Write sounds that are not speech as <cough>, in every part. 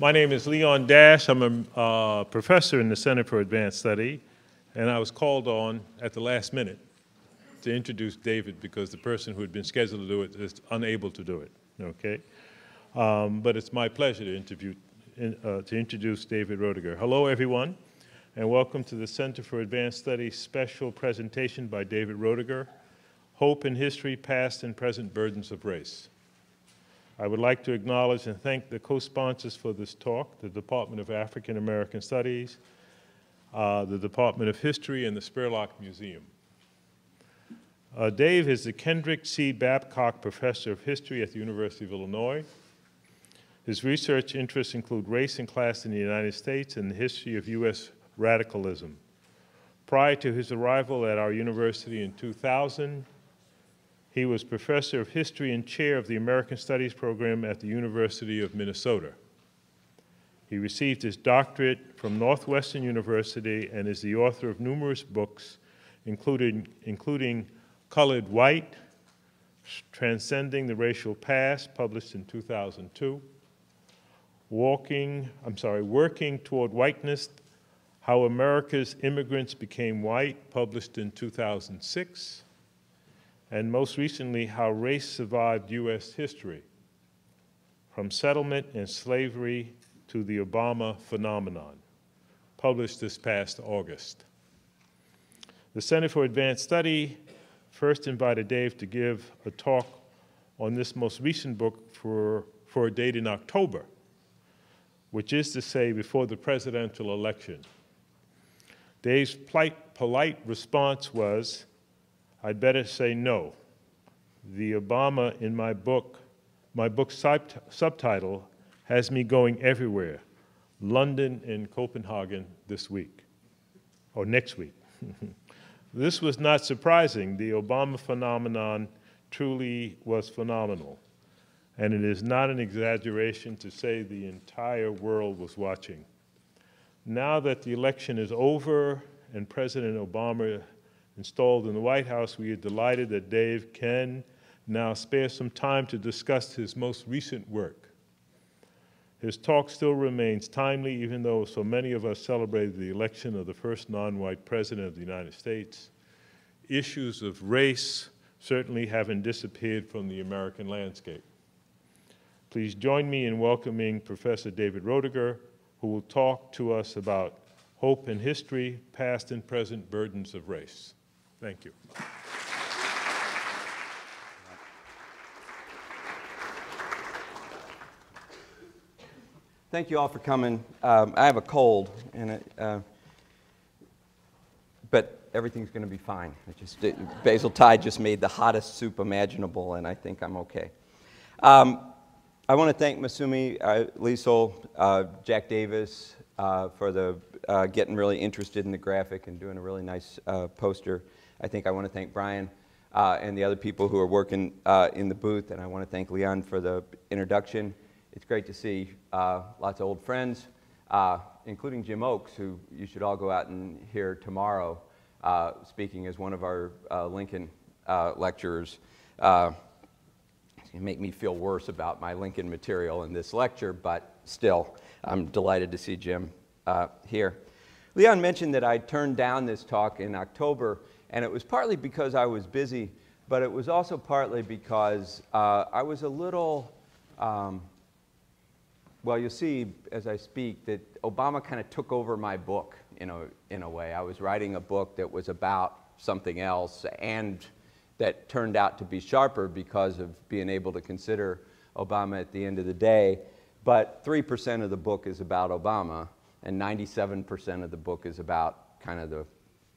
My name is Leon Dash. I'm a uh, professor in the Center for Advanced Study, and I was called on at the last minute to introduce David because the person who had been scheduled to do it is unable to do it, okay? Um, but it's my pleasure to, interview, in, uh, to introduce David Roediger. Hello, everyone, and welcome to the Center for Advanced Study special presentation by David Roediger, Hope in History, Past and Present Burdens of Race. I would like to acknowledge and thank the co-sponsors for this talk, the Department of African American Studies, uh, the Department of History, and the Spurlock Museum. Uh, Dave is the Kendrick C. Babcock Professor of History at the University of Illinois. His research interests include race and class in the United States and the history of U.S. radicalism. Prior to his arrival at our university in 2000, he was professor of history and chair of the American Studies program at the University of Minnesota. He received his doctorate from Northwestern University and is the author of numerous books, including, including Colored White, Transcending the Racial Past, published in 2002, Walking, I'm sorry, Working Toward Whiteness, How America's Immigrants Became White, published in 2006, and most recently, How Race Survived U.S. History, From Settlement and Slavery to the Obama Phenomenon, published this past August. The Center for Advanced Study first invited Dave to give a talk on this most recent book for, for a date in October, which is to say before the presidential election. Dave's polite, polite response was, I'd better say no. The Obama in my book, my book sub subtitle has me going everywhere, London and Copenhagen this week, or next week. <laughs> This was not surprising. The Obama phenomenon truly was phenomenal. And it is not an exaggeration to say the entire world was watching. Now that the election is over and President Obama installed in the White House, we are delighted that Dave can now spare some time to discuss his most recent work. His talk still remains timely, even though so many of us celebrated the election of the first non-white president of the United States. Issues of race certainly haven't disappeared from the American landscape. Please join me in welcoming Professor David Roediger, who will talk to us about hope and history, past and present burdens of race. Thank you. Thank you all for coming. Um, I have a cold, and it, uh, but everything's going to be fine. Just it, Basil Tide just made the hottest soup imaginable, and I think I'm okay. Um, I want to thank Masumi uh, Liesel, uh, Jack Davis uh, for the uh, getting really interested in the graphic and doing a really nice uh, poster. I think I want to thank Brian uh, and the other people who are working in the booth, and I want to thank Leon for the introduction. It's great to see uh, lots of old friends, uh, including Jim Oakes, who you should all go out and hear tomorrow, uh, speaking as one of our uh, Lincoln uh, lecturers. Uh, it's going to make me feel worse about my Lincoln material in this lecture, but still, I'm delighted to see Jim here. Leon mentioned that I turned down this talk in October, and it was partly because I was busy, but it was also partly because I was a little um, well, you'll see as I speak that Obama kind of took over my book in a, in a way. I was writing a book that was about something else and that turned out to be sharper because of being able to consider Obama at the end of the day. But 3% of the book is about Obama, and 97% of the book is about kind of the,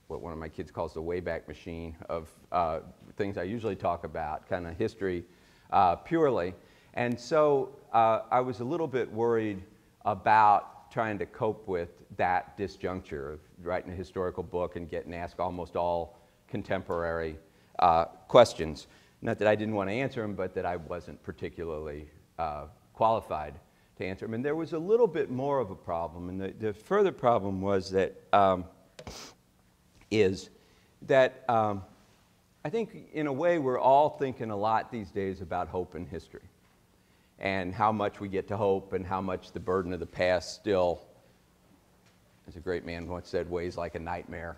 what one of my kids calls the Wayback Machine of uh, things I usually talk about, kind of history uh, purely. And so uh, I was a little bit worried about trying to cope with that disjuncture of writing a historical book and getting asked almost all contemporary uh, questions. Not that I didn't want to answer them, but that I wasn't particularly uh, qualified to answer them. And there was a little bit more of a problem. And the, the further problem was that um, is that um, I think in a way we're all thinking a lot these days about hope in history. and how much we get to hope and how much the burden of the past still, as a great man once said, weighs like a nightmare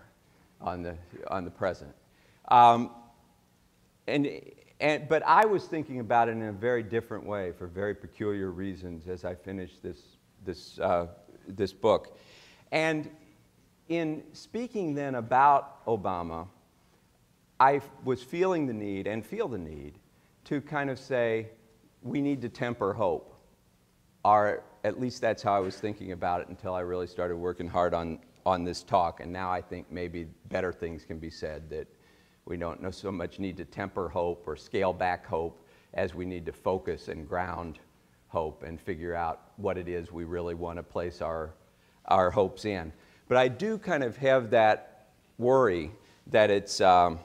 on the, on the present. Um, and, and, but I was thinking about it in a very different way for very peculiar reasons as I finished this, this, uh, this book. And in speaking then about Obama, I was feeling the need and feel the need to kind of say, we need to temper hope. Or at least that's how I was thinking about it until I really started working hard on, on this talk. And now I think maybe better things can be said that we don't know so much need to temper hope or scale back hope as we need to focus and ground hope and figure out what it is we really want to place our, our hopes in. But I do kind of have that worry that it's um,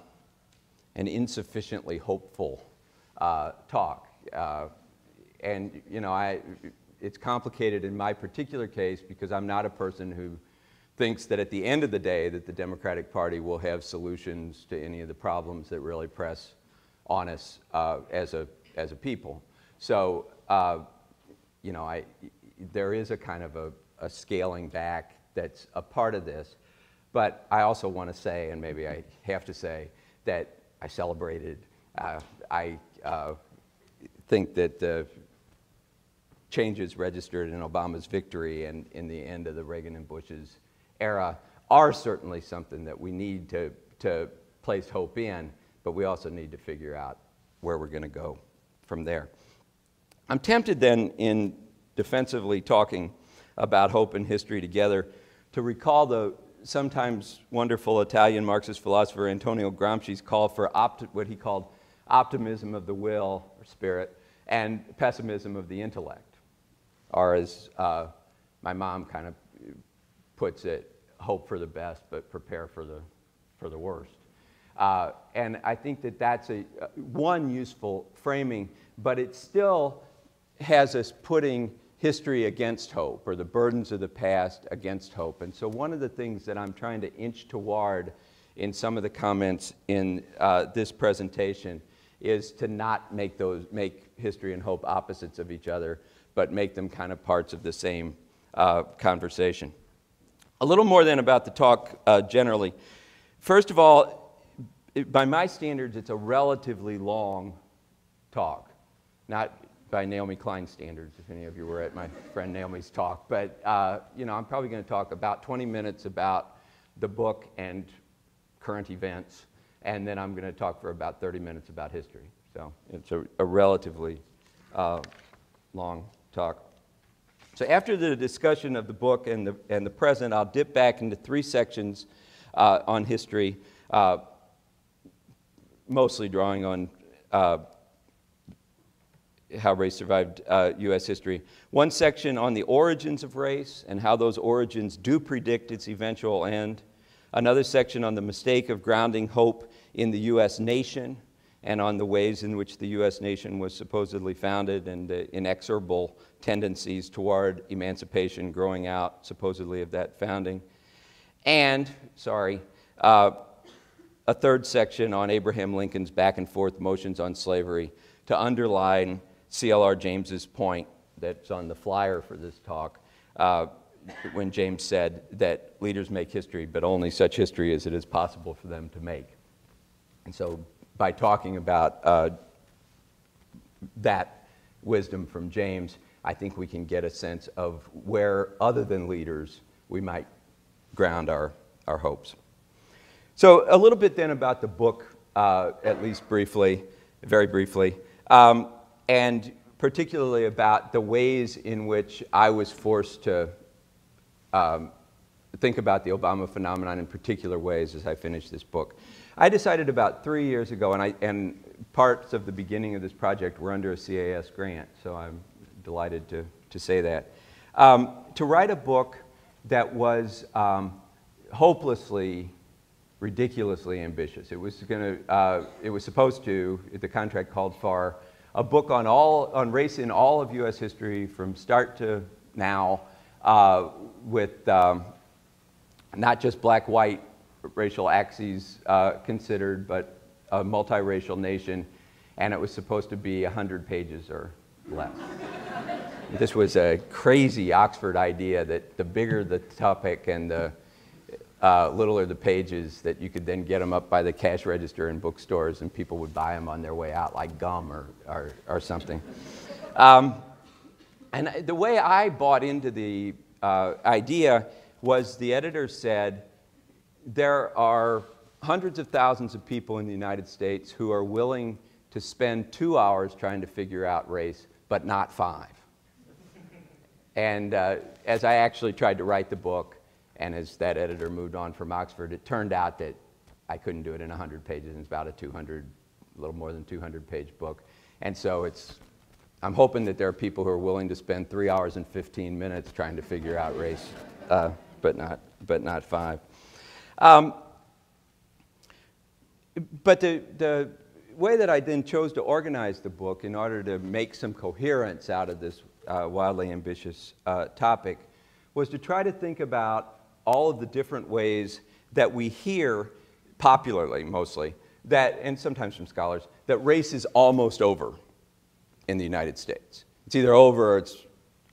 an insufficiently hopeful uh, talk. Uh, and, you know, I, it's complicated in my particular case because I'm not a person who thinks that at the end of the day that the Democratic Party will have solutions to any of the problems that really press on us uh, as, a, as a people. So, uh, you know, I, there is a kind of a, a scaling back that's a part of this. But I also want to say, and maybe I have to say, that I celebrated. Uh, I uh, think that the changes registered in Obama's victory and in the end of the Reagan and Bush's era are certainly something that we need to, to place hope in, but we also need to figure out where we're going to go from there. I'm tempted then, in defensively talking about hope and history together, to recall the sometimes wonderful Italian Marxist philosopher Antonio Gramsci's call for what he called optimism of the will or spirit and pessimism of the intellect, or as uh, my mom kind of puts it, hope for the best but prepare for the, for the worst. Uh, and I think that that's a, uh, one useful framing, but it still has us putting history against hope or the burdens of the past against hope. And so, one of the things that I'm trying to inch toward in some of the comments in uh, this presentation is to not make those make history and hope opposites of each other, but make them kind of parts of the same uh, conversation. A little more then about the talk uh, generally. First of all, by my standards, it's a relatively long talk. Not by Naomi Klein standards, if any of you were at my friend Naomi's talk. But, uh, you know, I'm probably going to talk about 20 minutes about the book and current events, and then I'm going to talk for about 30 minutes about history. So it's a, a relatively uh, long talk. So after the discussion of the book and the, and the present, I'll dip back into three sections uh, on history, uh, mostly drawing on uh, how race survived uh, U.S. history. One section on the origins of race and how those origins do predict its eventual end. Another section on the mistake of grounding hope in the U.S. nation and on the ways in which the U.S. nation was supposedly founded and the inexorable tendencies toward emancipation growing out, supposedly, of that founding. And, sorry, uh, a third section on Abraham Lincoln's back and forth motions on slavery to underline CLR James's point that's on the flyer for this talk uh, when James said that leaders make history, but only such history as it is possible for them to make. And so, by talking about uh, that wisdom from James, I think we can get a sense of where, other than leaders, we might ground our, our hopes. So, a little bit then about the book, uh, at least briefly, very briefly. Um, and particularly about the ways in which I was forced to um, think about the Obama phenomenon in particular ways as I finished this book. I decided about three years ago, and, I, and parts of the beginning of this project were under a CAS grant, so I'm delighted to, to say that, um, to write a book that was um, hopelessly, ridiculously ambitious. It was, gonna, uh, it was supposed to, the contract called for a book on, all, on race in all of U.S. history from start to now uh, with um, not just black-white racial axes uh, considered, but a multiracial nation, and it was supposed to be 100 pages or less. this was a crazy Oxford idea that the bigger the topic and the uh, littler the pages, that you could then get them up by the cash register in bookstores and people would buy them on their way out like gum or, or, or something. Um, and the way I bought into the uh, idea was the editor said, there are hundreds of thousands of people in the United States who are willing to spend two hours trying to figure out race, but not five. and uh, as I actually tried to write the book, and as that editor moved on from Oxford, it turned out that I couldn't do it in 100 pages. It's about a 200, a little more than 200 page book. And so it's, I'm hoping that there are people who are willing to spend three hours and 15 minutes trying to figure out race, uh, but, not, but not five. Um, but the, the way that I then chose to organize the book in order to make some coherence out of this uh, wildly ambitious uh, topic was to try to think about all of the different ways that we hear popularly mostly that and sometimes from scholars that race is almost over in the united states. It's either over or it's,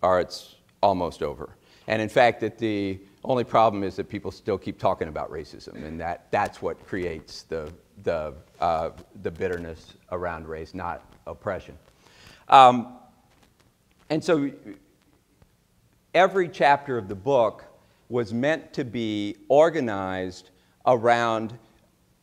or it's almost over. And in fact that the only problem is that people still keep talking about racism and that, that's what creates the, the, uh, the bitterness around race not oppression. Um, and so every chapter of the book was meant to be organized around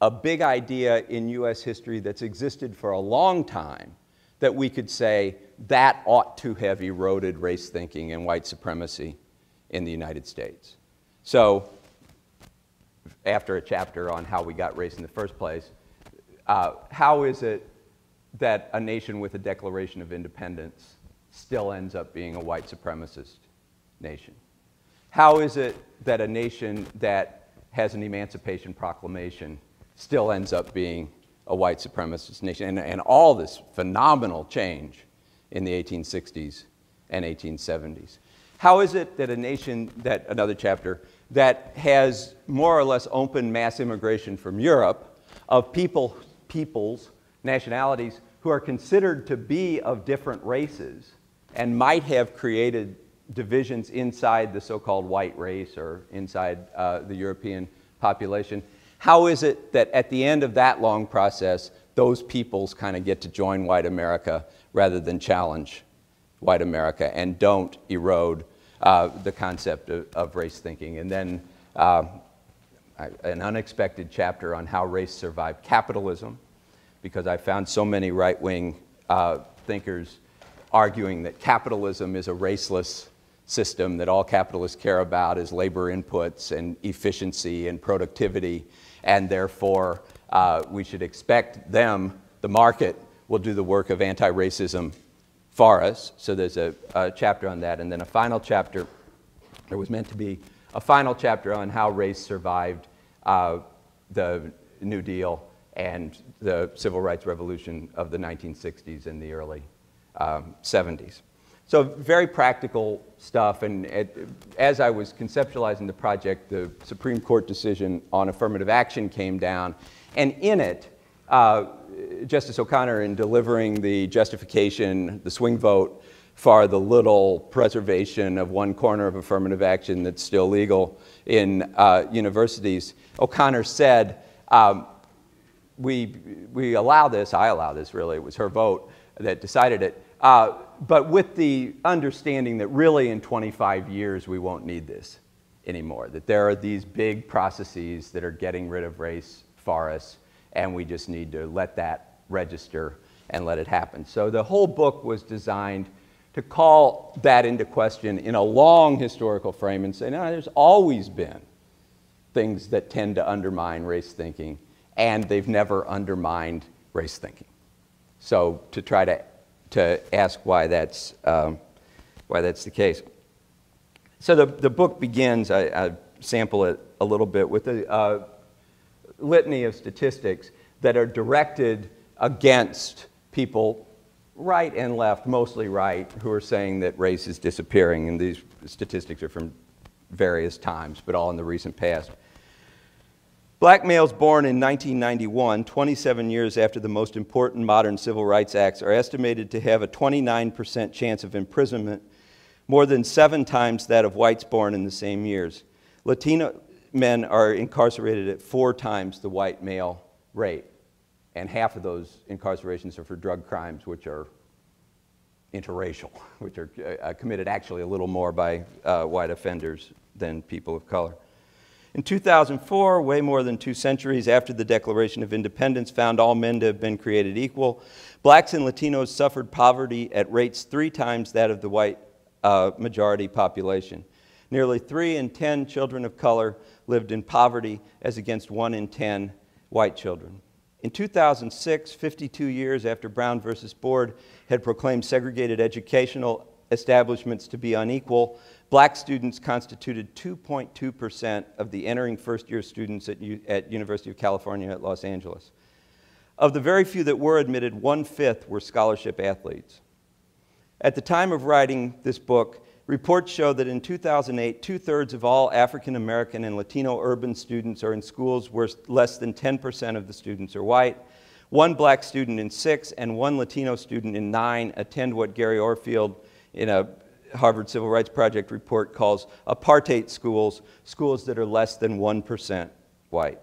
a big idea in US history that's existed for a long time that we could say that ought to have eroded race thinking and white supremacy in the United States. So, after a chapter on how we got race in the first place, uh, how is it that a nation with a Declaration of Independence still ends up being a white supremacist nation? How is it that a nation that has an Emancipation Proclamation still ends up being a white supremacist nation? And, and all this phenomenal change in the 1860s and 1870s. How is it that a nation that, another chapter, that has more or less open mass immigration from Europe of people, peoples, nationalities who are considered to be of different races and might have created divisions inside the so-called white race or inside uh, the European population. How is it that at the end of that long process, those peoples kind of get to join white America rather than challenge white America and don't erode uh, the concept of, of, race thinking? And then uh, an unexpected chapter on how race survived capitalism, because I found so many right-wing uh, thinkers arguing that capitalism is a raceless system that all capitalists care about is labor inputs and efficiency and productivity, and therefore uh, we should expect them, the market, will do the work of anti racism for us. So there's a, a, chapter on that, and then a final chapter. There was meant to be a final chapter on how race survived uh, the New Deal and the civil rights revolution of the 1960s and the early um, 70s. So very practical stuff, and as I was conceptualizing the project, the Supreme Court decision on affirmative action came down, and in it, uh, Justice O'Connor, in delivering the justification, the swing vote for the little preservation of one corner of affirmative action that's still legal in uh, universities, O'Connor said, um, we, we allow this, I allow this really, it was her vote that decided it, uh, but with the understanding that really in 25 years we won't need this anymore, that there are these big processes that are getting rid of race for us, and we just need to let that register and let it happen. So the whole book was designed to call that into question in a long historical frame and say, no, there's always been things that tend to undermine race thinking, and they've never undermined race thinking. So to try to to ask why that's, um, why that's the case. So the, the book begins, I, I sample it a little bit, with a uh, litany of statistics that are directed against people right and left, mostly right, who are saying that race is disappearing. And these statistics are from various times, but all in the recent past. Black males born in 1991, 27 years after the most important modern civil rights acts, are estimated to have a 29% chance of imprisonment more than seven times that of whites born in the same years. Latino men are incarcerated at four times the white male rate, and half of those incarcerations are for drug crimes, which are interracial, <laughs> which are uh, committed actually a little more by uh, white offenders than people of color. In 2004, way more than two centuries after the Declaration of Independence found all men to have been created equal, blacks and Latinos suffered poverty at rates three times that of the white uh, majority population. Nearly three in 10 children of color lived in poverty, as against one in 10 white children. In 2006, 52 years after Brown versus Board had proclaimed segregated educational establishments to be unequal, black students constituted 2.2% of the entering first year students at, U at University of California at Los Angeles. Of the very few that were admitted, one fifth were scholarship athletes. At the time of writing this book, reports show that in 2008, two thirds of all African American and Latino urban students are in schools where less than 10% of the students are white. One black student in six and one Latino student in nine attend what Gary Orfield in a Harvard Civil Rights Project report calls apartheid schools, schools that are less than 1% white.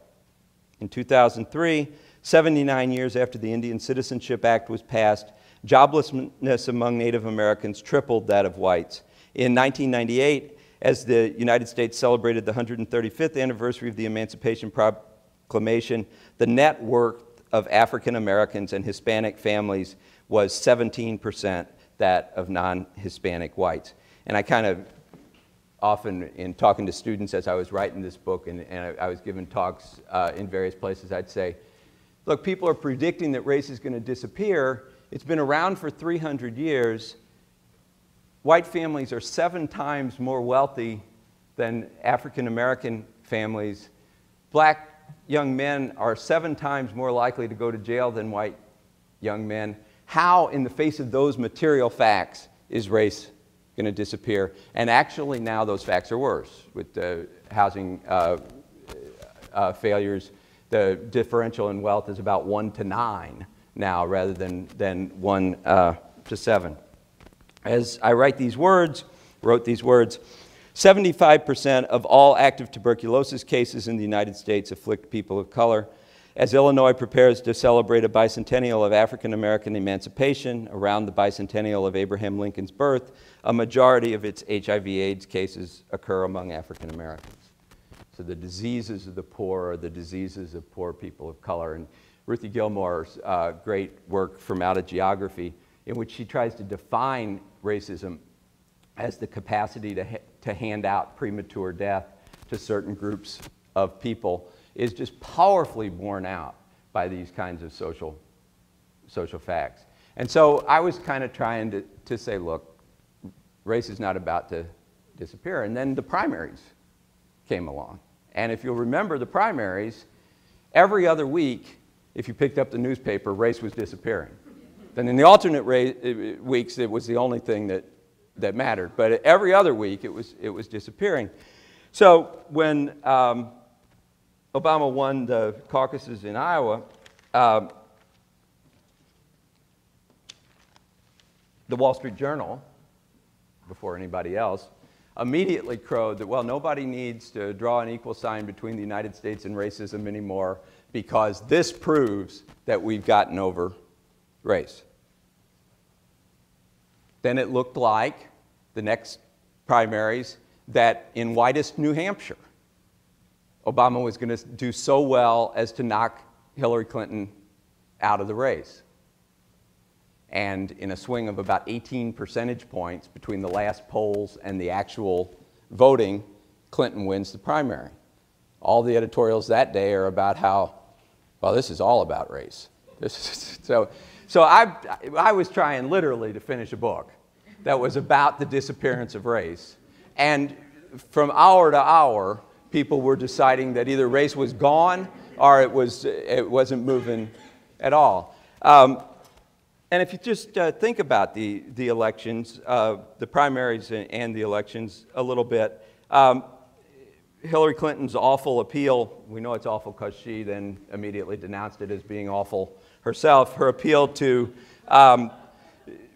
In 2003, 79 years after the Indian Citizenship Act was passed, joblessness among Native Americans tripled that of whites. In 1998, as the United States celebrated the 135th anniversary of the Emancipation Proclamation, the net worth of African Americans and Hispanic families was 17 percent that of non Hispanic whites. And I kind of often, in talking to students as I was writing this book and, and I, I, was giving talks uh, in various places, I'd say, look, people are predicting that race is going to disappear. It's been around for 300 years. White families are seven times more wealthy than African American families. Black young men are seven times more likely to go to jail than white young men how, in the face of those material facts, is race going to disappear? And actually, now those facts are worse with the housing uh, uh, failures. The differential in wealth is about one to nine now rather than, than one uh, to seven. As I write these words, wrote these words, 75% of all active tuberculosis cases in the United States afflict people of color. As Illinois prepares to celebrate a bicentennial of African American emancipation around the bicentennial of Abraham Lincoln's birth, a majority of its HIV AIDS cases occur among African Americans. So the diseases of the poor are the diseases of poor people of color. And Ruthie Gilmore's uh, great work from Out of Geography, in which she tries to define racism as the capacity to, ha to hand out premature death to certain groups of people is just powerfully borne out by these kinds of social, social facts. And so I was kind of trying to, to say, look, race is not about to disappear. And then the primaries came along. And if you'll remember the primaries, every other week, if you picked up the newspaper, race was disappearing. Then in the alternate uh, weeks, it was the only thing that, that mattered. But every other week, it was, it was disappearing. So when um, Obama won the caucuses in Iowa, uh, the Wall Street Journal, before anybody else, immediately crowed that, well, nobody needs to draw an equal sign between the United States and racism anymore because this proves that we've gotten over race. Then it looked like the next primaries that in whitest New Hampshire, Obama was going to do so well as to knock Hillary Clinton out of the race. And in a swing of about 18 percentage points between the last polls and the actual voting, Clinton wins the primary. All the editorials that day are about how, well, this is all about race. <laughs> so so I, I was trying literally to finish a book that was about the disappearance of race. And from hour to hour, people were deciding that either race was gone or it, was, it wasn't moving at all. Um, and if you just uh, think about the, the elections, uh, the primaries and the elections a little bit, um, Hillary Clinton's awful appeal, we know it's awful because she then immediately denounced it as being awful herself. Her appeal to um,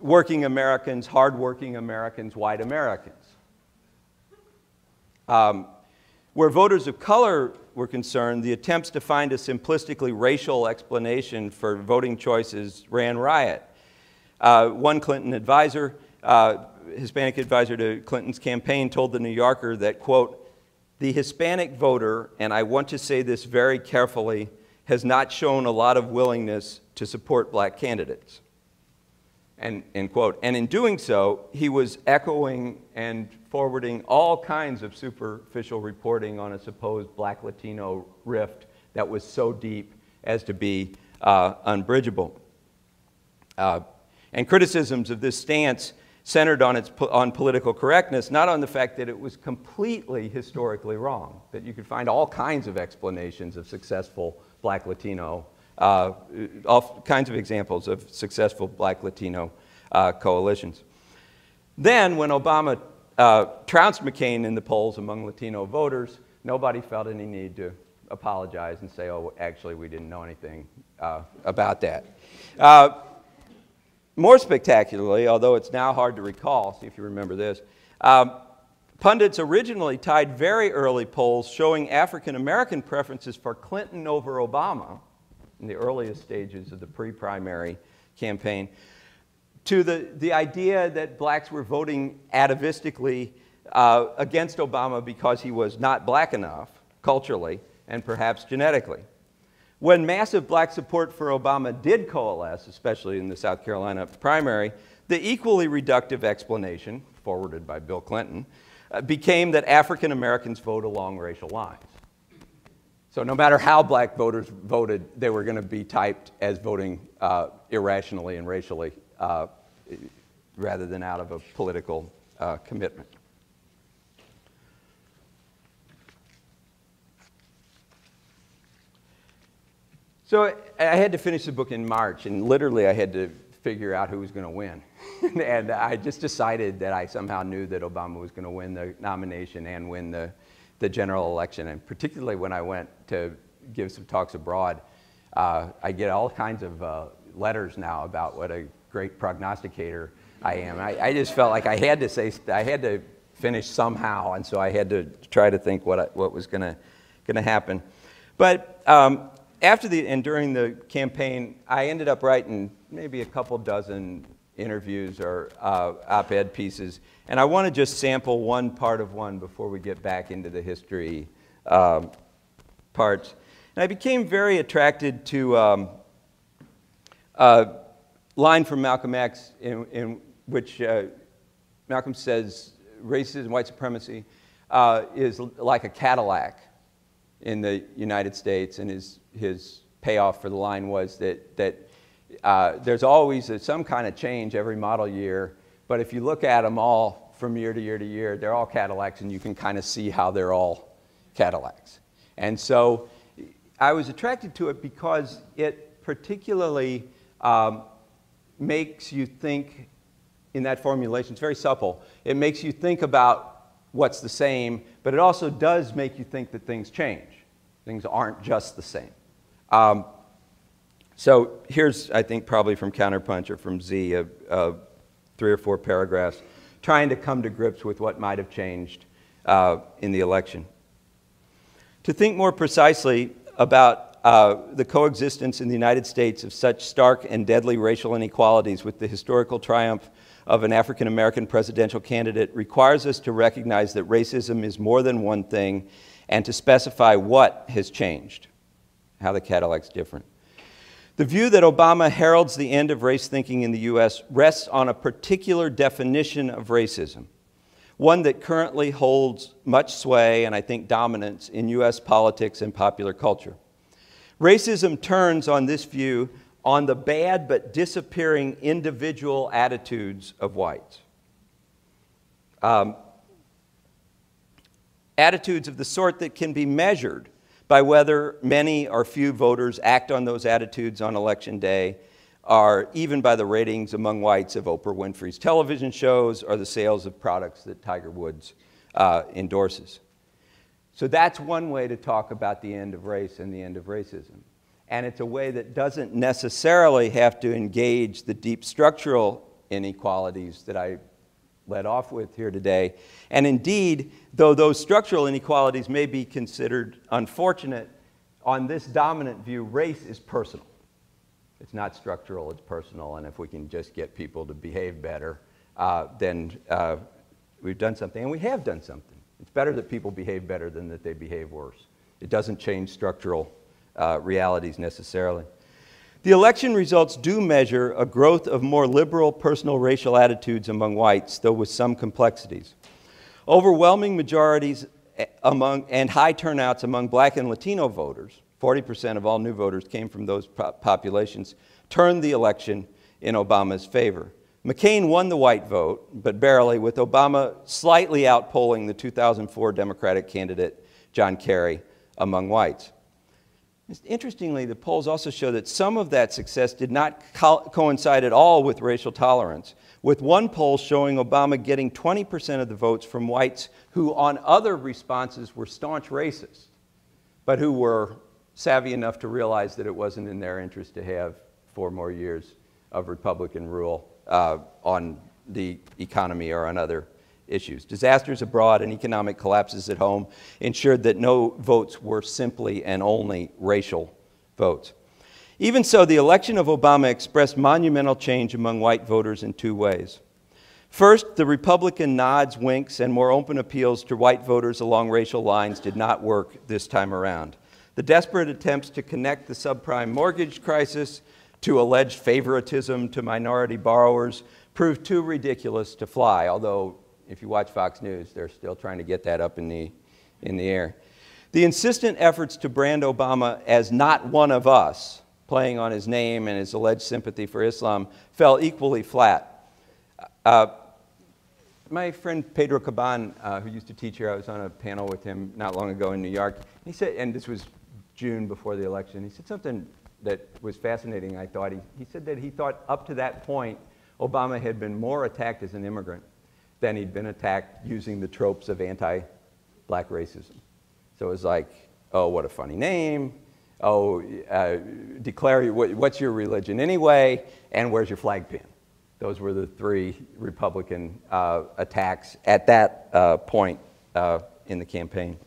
working Americans, hardworking Americans, white Americans. Um, where voters of color were concerned, the attempts to find a simplistically racial explanation for voting choices ran riot. Uh, one Clinton advisor, uh, Hispanic advisor to Clinton's campaign, told the New Yorker that, quote, the Hispanic voter, and I want to say this very carefully, has not shown a lot of willingness to support black candidates. And, end quote. And in doing so, he was echoing and forwarding all kinds of superficial reporting on a supposed black Latino rift that was so deep as to be uh, unbridgeable. Uh, and criticisms of this stance centered on, its, on political correctness, not on the fact that it was completely historically wrong, that you could find all kinds of explanations of successful black Latino, uh, all kinds of examples of successful black Latino uh, coalitions. Then, when Obama uh, trounced McCain in the polls among Latino voters, nobody felt any need to apologize and say, oh, actually, we didn't know anything uh, about that. Uh, more spectacularly, although it's now hard to recall, see if you remember this, um, pundits originally tied very early polls showing African American preferences for Clinton over Obama in the earliest stages of the pre primary campaign to the, the idea that blacks were voting atavistically uh, against Obama because he was not black enough culturally and perhaps genetically. When massive black support for Obama did coalesce, especially in the South Carolina primary, the equally reductive explanation, forwarded by Bill Clinton, uh, became that African Americans vote along racial lines. So no matter how black voters voted, they were going to be typed as voting uh, irrationally and racially uh, rather than out of a political uh, commitment. So I had to finish the book in March, and literally I had to figure out who was going to win. <laughs> and I just decided that I somehow knew that Obama was going to win the nomination and win the, the general election. And particularly when I went to give some talks abroad, uh, I get all kinds of uh, letters now about what a great prognosticator I am. I, I, just felt like I had to say, I had to finish somehow, and so I had to try to think what, I, what was going going to happen. But um, after the and during the campaign, I ended up writing maybe a couple dozen interviews or uh, op-ed pieces, and I want to just sample one part of one before we get back into the history um, parts. And I became very attracted to um, a line from Malcolm X in, in which uh, Malcolm says racism, white supremacy, uh, is like a Cadillac in the United States, and his, his payoff for the line was that, that uh, there's always some kind of change every model year, but if you look at them all from year to year to year, they're all Cadillacs, and you can kind of see how they're all Cadillacs. And so I was attracted to it because it particularly um, makes you think in that formulation, it's very supple, it makes you think about what's the same, but it also does make you think that things change. Things aren't just the same. Um, so here's, I think, probably from Counterpunch or from Z, a, a three or four paragraphs trying to come to grips with what might have changed uh, in the election. To think more precisely about uh, the coexistence in the United States of such stark and deadly racial inequalities with the historical triumph of an African American presidential candidate requires us to recognize that racism is more than one thing and to specify what has changed, how the Cadillac's different. The view that Obama heralds the end of race thinking in the U.S. rests on a particular definition of racism, one that currently holds much sway and I think dominance in U.S. politics and popular culture. Racism turns on this view on the bad but disappearing individual attitudes of whites. Um, attitudes of the sort that can be measured by whether many or few voters act on those attitudes on election day, or even by the ratings among whites of Oprah Winfrey's television shows or the sales of products that Tiger Woods uh, endorses. So that's one way to talk about the end of race and the end of racism and it's a way that doesn't necessarily have to engage the deep structural inequalities that I led off with here today. And indeed, though those structural inequalities may be considered unfortunate, on this dominant view, race is personal. It's not structural, it's personal. And if we can just get people to behave better, uh, then uh, we've done something. And we have done something. It's better that people behave better than that they behave worse. It doesn't change structural uh, realities necessarily. The election results do measure a growth of more liberal personal racial attitudes among whites, though with some complexities. Overwhelming majorities eh, among, and high turnouts among black and Latino voters, 40% of all new voters came from those populations, turned the election in Obama's favor. McCain won the white vote, but barely, with Obama slightly outpolling the 2004 Democratic candidate John Kerry among whites. Interestingly, the polls also show that some of that success did not co coincide at all with racial tolerance, with one poll showing Obama getting 20% of the votes from whites who, on other responses, were staunch racists, but who were savvy enough to realize that it wasn't in their interest to have four more years of Republican rule uh, on the economy or on other issues. Disasters abroad and economic collapses at home ensured that no votes were simply and only racial votes. Even so, the election of Obama expressed monumental change among white voters in two ways. First, the Republican nods, winks, and more open appeals to white voters along racial lines did not work this time around. The desperate attempts to connect the subprime mortgage crisis to alleged favoritism to minority borrowers proved too ridiculous to fly, although if you watch Fox News, they're still trying to get that up in the, in the air. The insistent efforts to brand Obama as not one of us, playing on his name and his alleged sympathy for Islam, fell equally flat. Uh, my friend Pedro Caban, uh, who used to teach here, I was on a panel with him not long ago in New York. He said, and this was June before the election, he said something that was fascinating, I thought. He, he said that he thought up to that point, Obama had been more attacked as an immigrant than he'd been attacked using the tropes of anti black racism. So it was like, oh, what a funny name. Oh, uh, declare what, what's your religion anyway, and where's your flag pin? Those were the three Republican uh, attacks at that uh, point uh, in the campaign.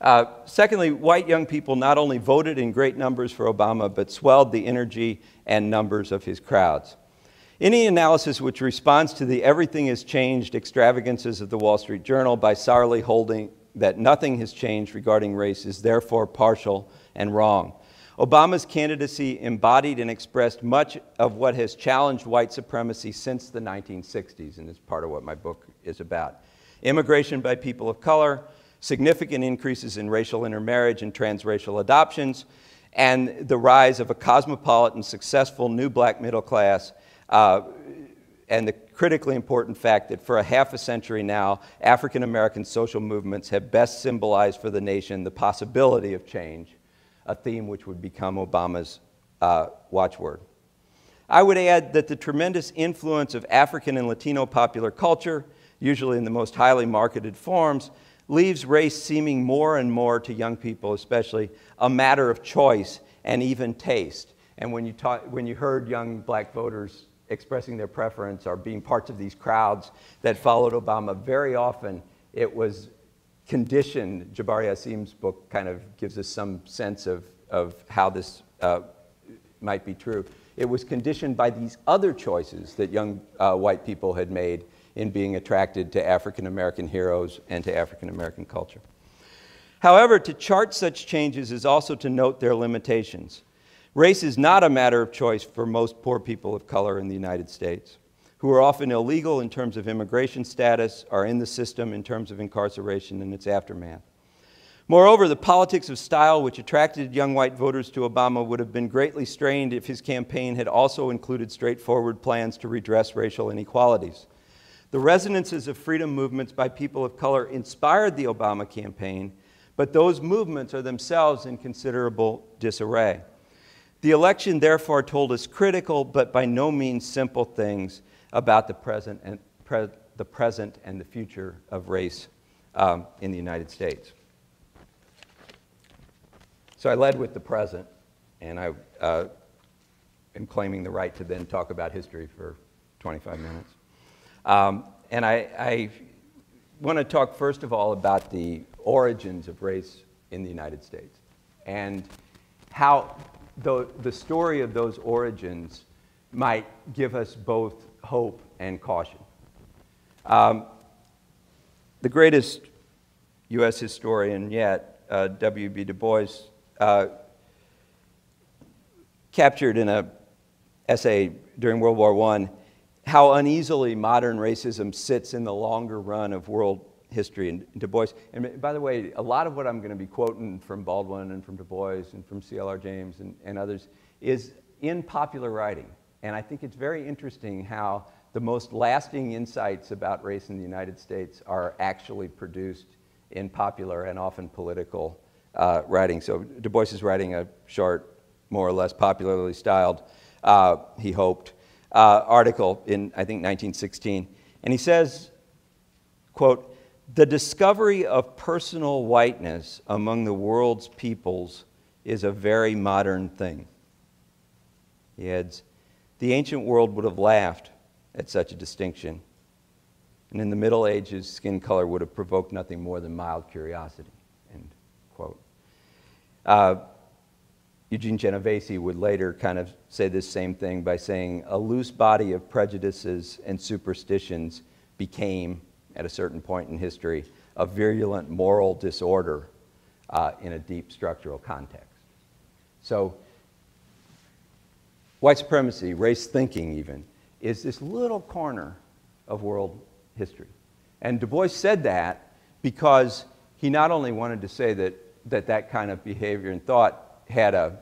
Uh, secondly, white young people not only voted in great numbers for Obama, but swelled the energy and numbers of his crowds. Any analysis which responds to the everything has changed extravagances of the Wall Street Journal by sourly holding that nothing has changed regarding race is therefore partial and wrong. Obama's candidacy embodied and expressed much of what has challenged white supremacy since the 1960s, and it's part of what my book is about. Immigration by people of color, significant increases in racial intermarriage and transracial adoptions, and the rise of a cosmopolitan, successful new black middle class uh, and the critically important fact that for a half a century now, African American social movements have best symbolized for the nation the possibility of change, a theme which would become Obama's uh, watchword. I would add that the tremendous influence of African and Latino popular culture, usually in the most highly marketed forms, leaves race seeming more and more to young people, especially, a matter of choice and even taste. And when you, talk, when you heard young black voters expressing their preference or being parts of these crowds that followed Obama, very often it was conditioned. Jabari Asim's book kind of gives us some sense of, of how this uh, might be true. It was conditioned by these other choices that young uh, white people had made in being attracted to African American heroes and to African American culture. However, to chart such changes is also to note their limitations. Race is not a matter of choice for most poor people of color in the United States, who are often illegal in terms of immigration status, are in the system in terms of incarceration and its aftermath. Moreover, the politics of style which attracted young white voters to Obama would have been greatly strained if his campaign had also included straightforward plans to redress racial inequalities. The resonances of freedom movements by people of color inspired the Obama campaign, but those movements are themselves in considerable disarray. The election, therefore, told us critical but by no means simple things about the present and, pre the, present and the future of race um, in the United States. So I led with the present, and I uh, am claiming the right to then talk about history for 25 minutes. Um, and I, I want to talk first of all about the origins of race in the United States and how the, the story of those origins might give us both hope and caution. Um, the greatest U.S. historian yet, uh, W.E.B. Du Bois, uh, captured in an essay during World War I how uneasily modern racism sits in the longer run of world history. And Du Bois, and by the way, a lot of what I'm going to be quoting from Baldwin and from Du Bois and from C.L.R. James and, and others is in popular writing. And I think it's very interesting how the most lasting insights about race in the United States are actually produced in popular and often political uh, writing. So Du Bois is writing a short, more or less popularly styled, uh, he hoped, uh, article in, I think, 1916. And he says, quote, the discovery of personal whiteness among the world's peoples is a very modern thing. He adds, the ancient world would have laughed at such a distinction. And in the Middle Ages, skin color would have provoked nothing more than mild curiosity. End quote. Uh, Eugene Genovese would later kind of say this same thing by saying, a loose body of prejudices and superstitions became, at a certain point in history, a virulent moral disorder uh, in a deep structural context. So, white supremacy, race thinking even, is this little corner of world history. And Du Bois said that because he not only wanted to say that that, that kind of behavior and thought had a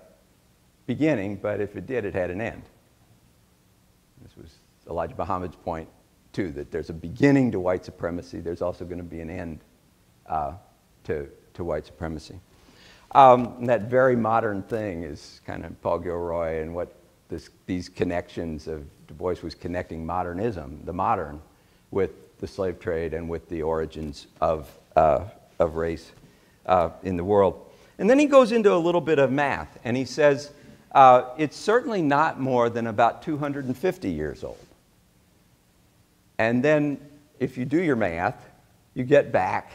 beginning, but if it did, it had an end. This was Elijah Muhammad's point, too, that there's a beginning to white supremacy, there's also going to be an end uh, to, to white supremacy. Um, that very modern thing is kind of Paul Gilroy and what this, these connections of Du Bois was connecting modernism, the modern, with the slave trade and with the origins of, uh, of race uh, in the world. And then he goes into a little bit of math, and he says uh, it's certainly not more than about 250 years old. And then, if you do your math, you get back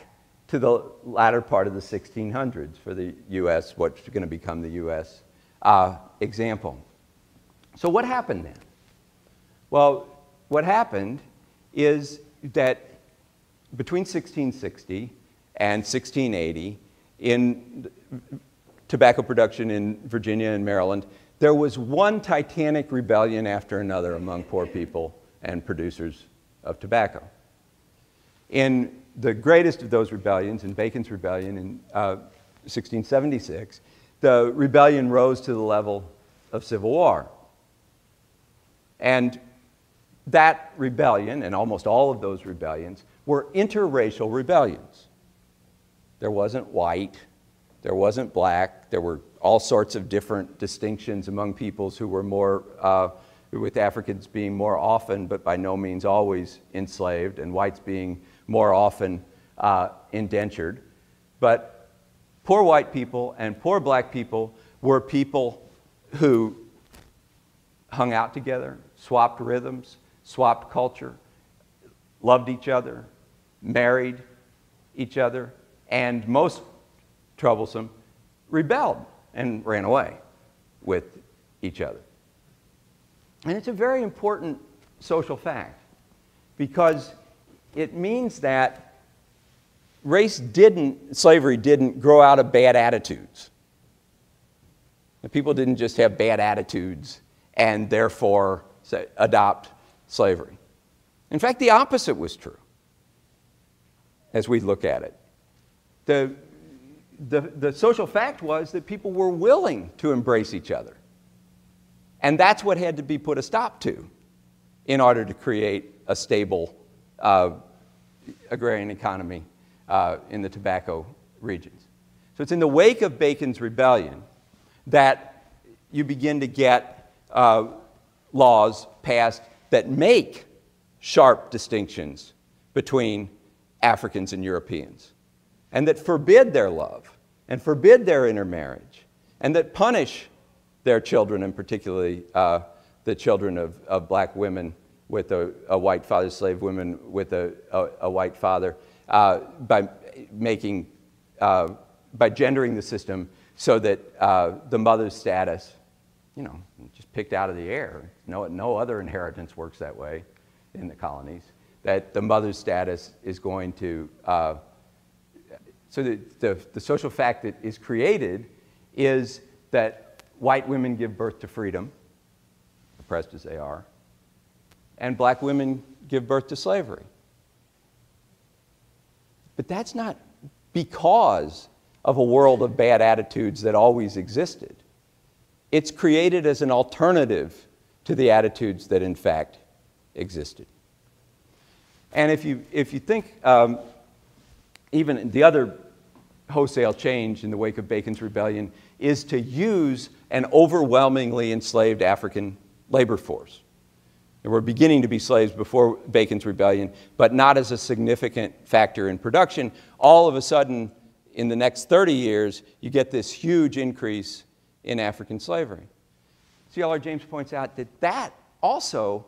to the latter part of the 1600s for the US, what's going to become the US uh, example. So, what happened then? Well, what happened is that between 1660 and 1680, in tobacco production in Virginia and Maryland, there was one titanic rebellion after another among poor people and producers of tobacco. In the greatest of those rebellions, in Bacon's Rebellion in uh, 1676, the rebellion rose to the level of civil war. And that rebellion, and almost all of those rebellions, were interracial rebellions. There wasn't white, there wasn't black, there were all sorts of different distinctions among peoples who were more, uh, with Africans being more often, but by no means always enslaved, and whites being more often uh, indentured. But poor white people and poor black people were people who hung out together, swapped rhythms, swapped culture, loved each other, married each other, and most troublesome, rebelled and ran away with each other. And it's a very important social fact because it means that race didn't, slavery didn't grow out of bad attitudes. The people didn't just have bad attitudes and therefore adopt slavery. In fact, the opposite was true as we look at it. The, the, the social fact was that people were willing to embrace each other. And that's what had to be put a stop to in order to create a stable uh, agrarian economy uh, in the tobacco regions. So it's in the wake of Bacon's rebellion that you begin to get uh, laws passed that make sharp distinctions between Africans and Europeans, and that forbid their love, and forbid their intermarriage, and that punish their children, and particularly uh, the children of, of black women with a, a white father, slave women with a, a, a white father, uh, by making, uh, by gendering the system so that uh, the mother's status, you know, just picked out of the air. No, no other inheritance works that way in the colonies. That the mother's status is going to, uh, so the, the, the social fact that is created is that white women give birth to freedom, oppressed as they are, and black women give birth to slavery. But that's not because of a world of bad attitudes that always existed. It's created as an alternative to the attitudes that in fact existed. And if you, if you think um, even the other wholesale change in the wake of Bacon's rebellion is to use an overwhelmingly enslaved African labor force. There were beginning to be slaves before Bacon's rebellion, but not as a significant factor in production. All of a sudden, in the next 30 years, you get this huge increase in African slavery. C.L.R. James points out that that also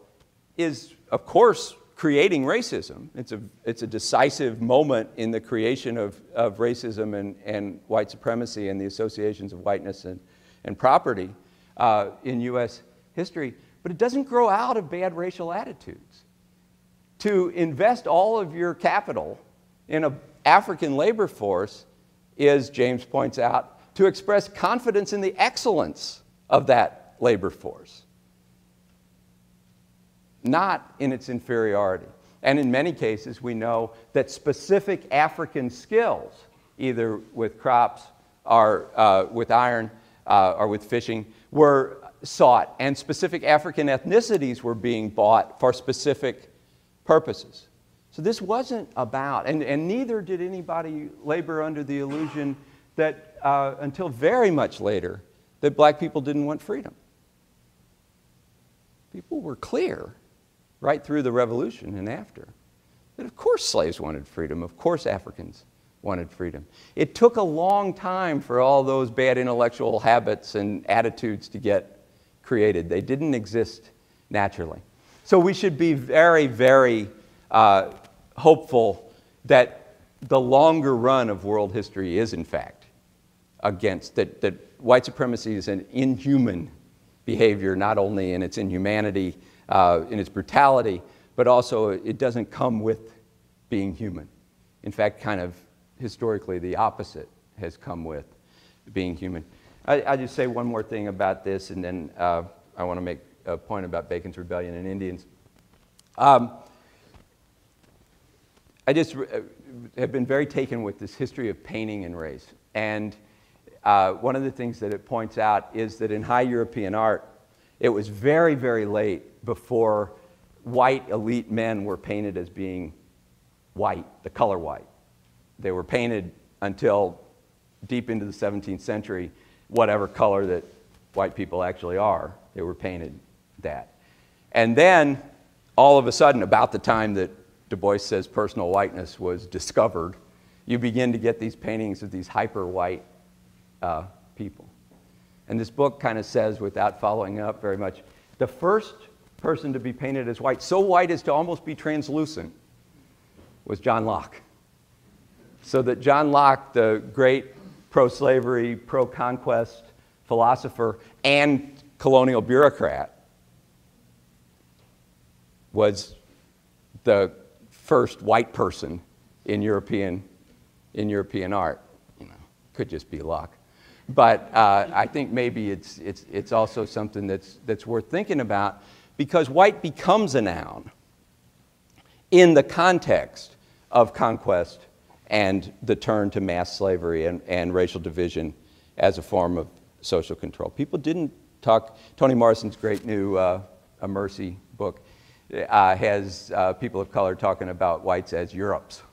is, of course, creating racism. It's a, it's a decisive moment in the creation of, of racism and, and white supremacy and the associations of whiteness and, and property uh, in U.S. history but it doesn't grow out of bad racial attitudes. To invest all of your capital in an African labor force is, James points out, to express confidence in the excellence of that labor force, not in its inferiority. And in many cases, we know that specific African skills, either with crops or uh, with iron uh, or with fishing, were sought, and specific African ethnicities were being bought for specific purposes. So this wasn't about, and, and neither did anybody labor under the illusion that uh, until very much later, that black people didn't want freedom. People were clear right through the revolution and after that of course slaves wanted freedom, of course Africans wanted freedom. It took a long time for all those bad intellectual habits and attitudes to get created. They didn't exist naturally. So we should be very, very uh, hopeful that the longer run of world history is, in fact, against, that, that white supremacy is an inhuman behavior, not only in its inhumanity, uh, in its brutality, but also it doesn't come with being human. In fact, kind of historically, the opposite has come with being human. I, I just say one more thing about this, and then uh, I want to make a point about Bacon's Rebellion and Indians. Um, I just uh, have been very taken with this history of painting and race. And uh, one of the things that it points out is that in high European art, it was very, very late before white elite men were painted as being white, the color white. They were painted until deep into the 17th century whatever color that white people actually are. They were painted that. And then, all of a sudden, about the time that Du Bois says personal whiteness was discovered, you begin to get these paintings of these hyper white uh, people. And this book kind of says, without following up very much, the first person to be painted as white, so white as to almost be translucent, was John Locke. So that John Locke, the great pro slavery, pro conquest philosopher, and colonial bureaucrat, was the first white person in European, in European art. You know, could just be luck. But uh, I think maybe it's, it's, it's also something that's, that's worth thinking about because white becomes a noun in the context of conquest and the turn to mass slavery and, and racial division as a form of social control. People didn't talk, Toni Morrison's great new uh, A Mercy book uh, has uh, people of color talking about whites as Europes.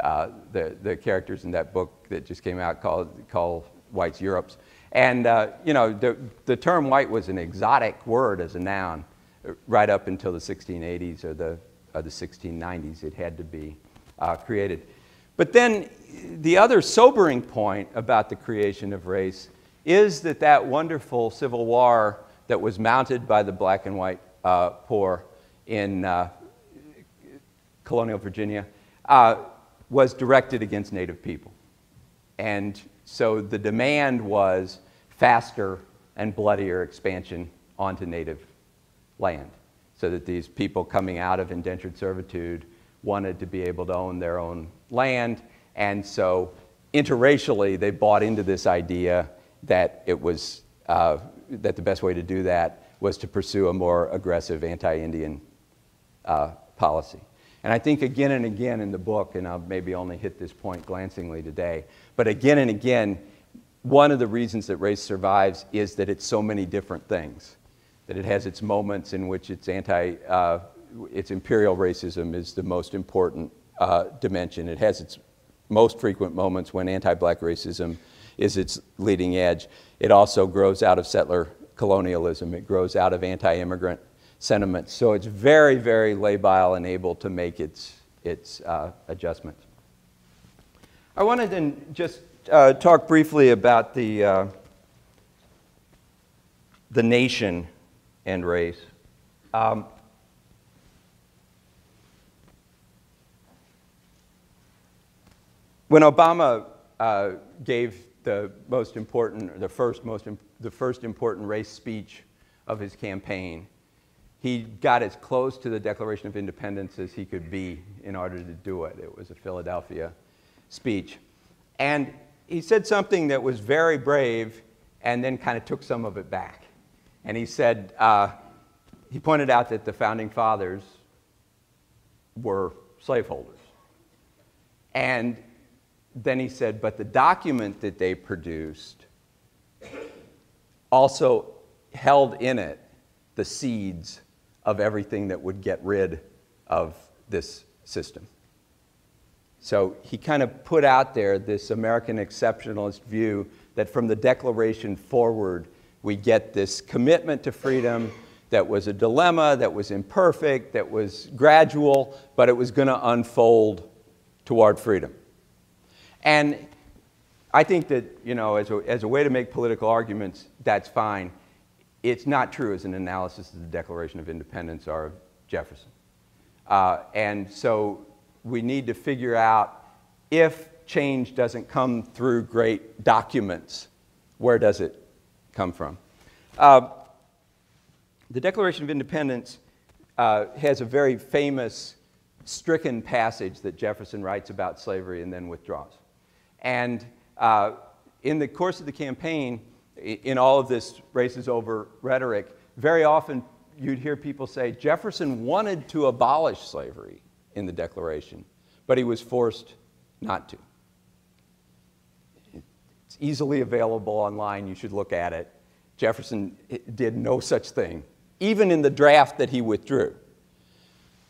Uh, the, the characters in that book that just came out call, call whites Europes. And, uh, you know, the, the term white was an exotic word as a noun right up until the 1680s or the, or the 1690s. It had to be uh, created. But then the other sobering point about the creation of race is that that wonderful civil war that was mounted by the black and white uh, poor in uh, colonial Virginia uh, was directed against Native people. And so the demand was faster and bloodier expansion onto Native land, so that these people coming out of indentured servitude wanted to be able to own their own land. And so interracially, they bought into this idea that it was uh, that the best way to do that was to pursue a more aggressive anti-Indian uh, policy. And I think again and again in the book, and I'll maybe only hit this point glancingly today, but again and again, one of the reasons that race survives is that it's so many different things. That it has its moments in which its anti, uh, its imperial racism is the most important uh, dimension. It has its most frequent moments when anti-black racism is its leading edge. It also grows out of settler colonialism. It grows out of anti-immigrant sentiments. So it's very, very labile and able to make its, its uh, adjustments. I wanted to just uh, talk briefly about the, uh, the nation and race. Um, when Obama uh, gave the most important, the first most, the first important race speech of his campaign, he got as close to the Declaration of Independence as he could be in order to do it. It was a Philadelphia speech. And he said something that was very brave and then kind of took some of it back. And he said, uh, he pointed out that the founding fathers were slaveholders. And then he said, but the document that they produced also held in it the seeds of everything that would get rid of this system. So he kind of put out there this American exceptionalist view that from the Declaration forward, we get this commitment to freedom that was a dilemma, that was imperfect, that was gradual, but it was going to unfold toward freedom. And I think that, you know, as a, as a way to make political arguments, that's fine. It's not true as an analysis of the Declaration of Independence or of Jefferson. Uh, and so we need to figure out if change doesn't come through great documents, where does it come from? Uh, the Declaration of Independence uh, has a very famous stricken passage that Jefferson writes about slavery and then withdraws. And uh, in the course of the campaign, in all of this races over rhetoric, very often you'd hear people say Jefferson wanted to abolish slavery in the Declaration, but he was forced not to. It's easily available online, you should look at it. Jefferson did no such thing, even in the draft that he withdrew.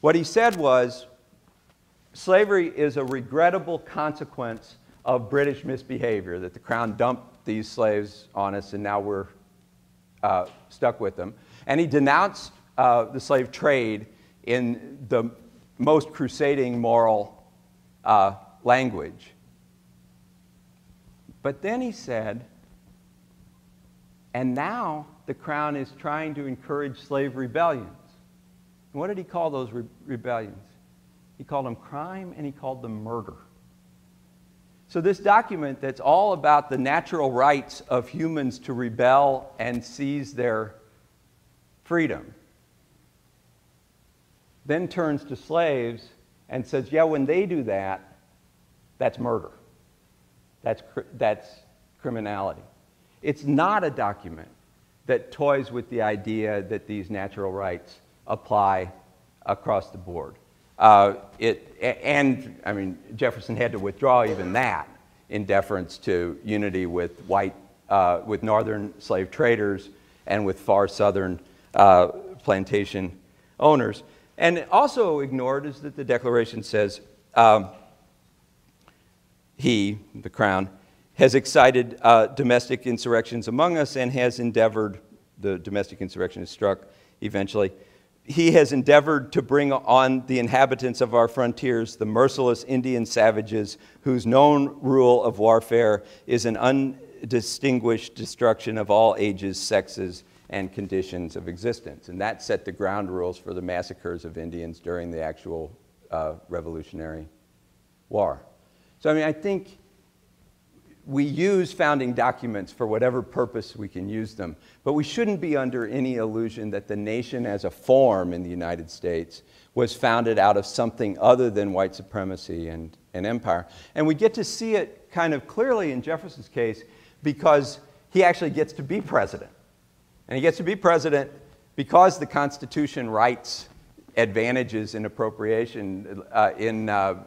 What he said was slavery is a regrettable consequence of British misbehavior, that the crown dumped these slaves on us and now we're uh, stuck with them. And he denounced uh, the slave trade in the most crusading moral uh, language. But then he said, and now the crown is trying to encourage slave rebellions. And what did he call those re- rebellions? He called them crime and he called them murder. So, this document that's all about the natural rights of humans to rebel and seize their freedom then turns to slaves and says, Yeah, when they do that, that's murder. That's, that's criminality. It's not a document that toys with the idea that these natural rights apply across the board. Uh, it, and, I mean, Jefferson had to withdraw even that in deference to unity with white, uh, with northern slave traders and with far southern uh, plantation owners. And also ignored is that the Declaration says um, he, the crown, has excited uh, domestic insurrections among us and has endeavored, the domestic insurrection is struck eventually, he has endeavored to bring on the inhabitants of our frontiers the merciless Indian savages whose known rule of warfare is an undistinguished destruction of all ages, sexes, and conditions of existence. And that set the ground rules for the massacres of Indians during the actual uh, Revolutionary War. So, I mean, I think we use founding documents for whatever purpose we can use them, but we shouldn't be under any illusion that the nation as a form in the United States was founded out of something other than white supremacy and, and empire. And we get to see it kind of clearly in Jefferson's case because he actually gets to be president. And he gets to be president because the Constitution writes advantages in appropriation uh, in, uh,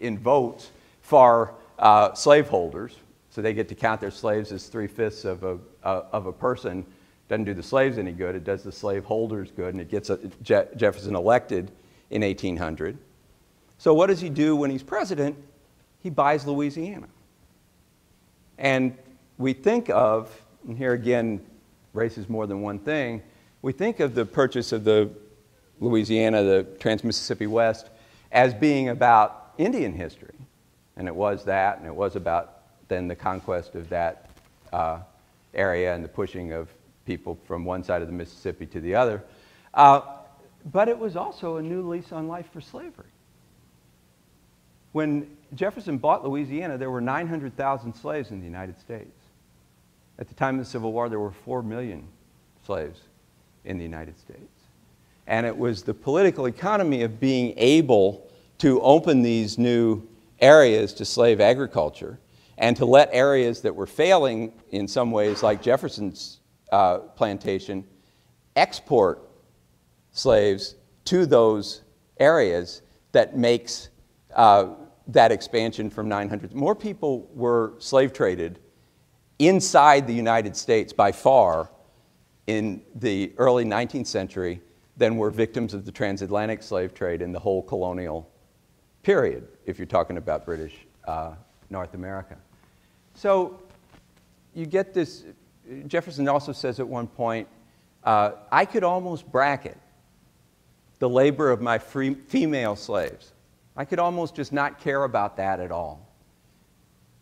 in votes for uh, slaveholders. So they get to count their slaves as three fifths of a, uh, of a person. Doesn't do the slaves any good, it does the slaveholders good, and it gets a, Je Jefferson elected in 1800. So, what does he do when he's president? He buys Louisiana. And we think of, and here again, race is more than one thing, we think of the purchase of the Louisiana, the Trans Mississippi West, as being about Indian history. And it was that, and it was about then the conquest of that uh, area and the pushing of people from one side of the Mississippi to the other. Uh, but it was also a new lease on life for slavery. When Jefferson bought Louisiana, there were 900,000 slaves in the United States. At the time of the Civil War, there were 4 million slaves in the United States. And it was the political economy of being able to open these new areas to slave agriculture and to let areas that were failing in some ways, like Jefferson's uh, plantation, export slaves to those areas that makes uh, that expansion from 900. More people were slave traded inside the United States by far in the early 19th century than were victims of the transatlantic slave trade in the whole colonial period, if you're talking about British uh, North America. So you get this, Jefferson also says at one point, uh, I could almost bracket the labor of my free, female slaves. I could almost just not care about that at all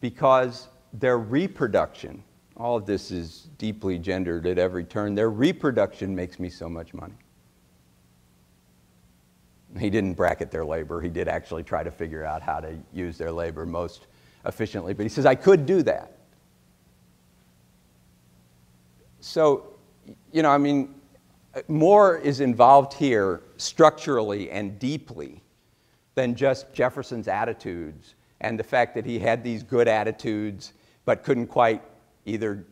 because their reproduction, all of this is deeply gendered at every turn, their reproduction makes me so much money. He didn't bracket their labor. He did actually try to figure out how to use their labor most efficiently. But he says, I could do that. So, you know, I mean, more is involved here structurally and deeply than just Jefferson's attitudes and the fact that he had these good attitudes but couldn't quite either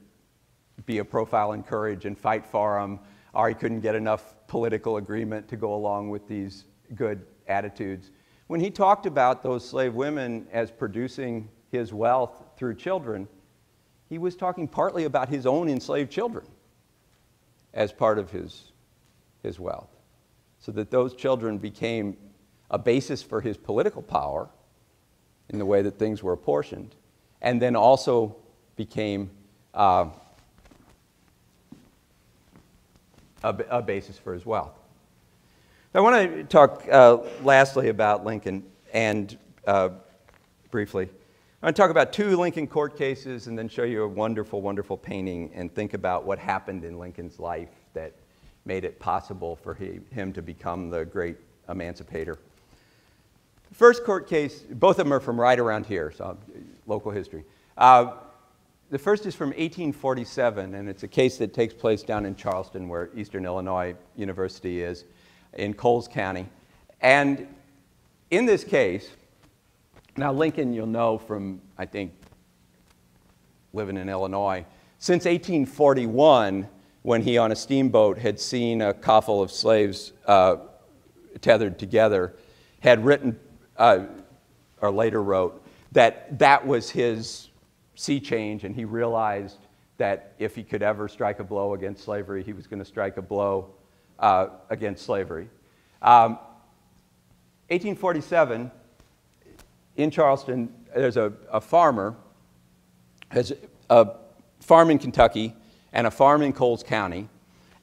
be a profile in courage and fight for them, or he couldn't get enough political agreement to go along with these good attitudes. When he talked about those slave women as producing his wealth through children, he was talking partly about his own enslaved children as part of his, his wealth. So that those children became a basis for his political power in the way that things were apportioned, and then also became uh, a, a basis for his wealth. I want to talk uh, lastly about Lincoln and uh, briefly. I want to talk about two Lincoln court cases and then show you a wonderful, wonderful painting and think about what happened in Lincoln's life that made it possible for he, him to become the great emancipator. The first court case, both of them are from right around here, so local history. Uh, the first is from 1847, and it's a case that takes place down in Charleston, where Eastern Illinois University is in Coles County. And in this case, now Lincoln, you'll know from, I think, living in Illinois, since 1841, when he on a steamboat had seen a coffle of slaves uh, tethered together, had written, uh, or later wrote, that that was his sea change, and he realized that if he could ever strike a blow against slavery, he was going to strike a blow uh, against slavery. Um, 1847, in Charleston, there's a, a farmer, has a farm in Kentucky and a farm in Coles County,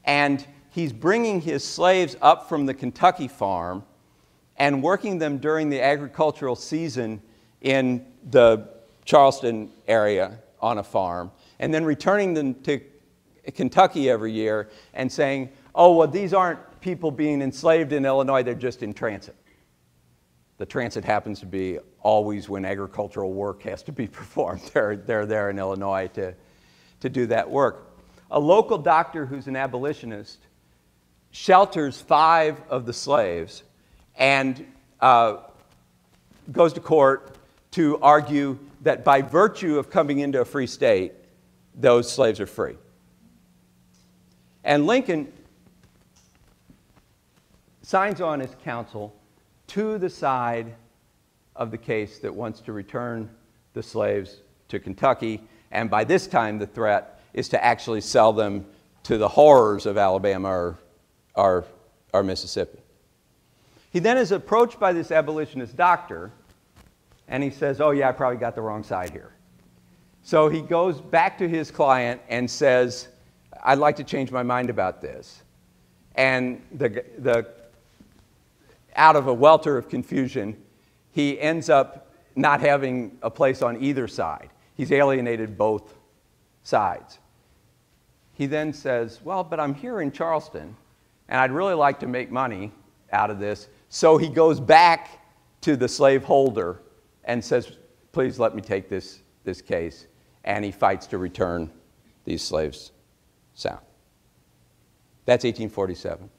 and he's bringing his slaves up from the Kentucky farm and working them during the agricultural season in the Charleston area on a farm and then returning them to Kentucky every year and saying, oh, well, these aren't people being enslaved in Illinois, they're just in transit. The transit happens to be always when agricultural work has to be <laughs> performed. They're, they're there in Illinois to, to do that work. A local doctor who's an abolitionist shelters five of the slaves and uh, goes to court to argue that by virtue of coming into a free state, those slaves are free. And Lincoln signs on as counsel to the side of the case that wants to return the slaves to Kentucky. And by this time, the threat is to actually sell them to the horrors of Alabama or, or, or Mississippi. He then is approached by this abolitionist doctor, and he says, Oh, yeah, I probably got the wrong side here. So he goes back to his client and says, I'd like to change my mind about this. And the, the, out of a welter of confusion, he ends up not having a place on either side. He's alienated both sides. He then says, Well, but I'm here in Charleston, and I'd really like to make money out of this. So he goes back to the slaveholder and says, Please let me take this, this case. And he fights to return these slaves south. That's 1847.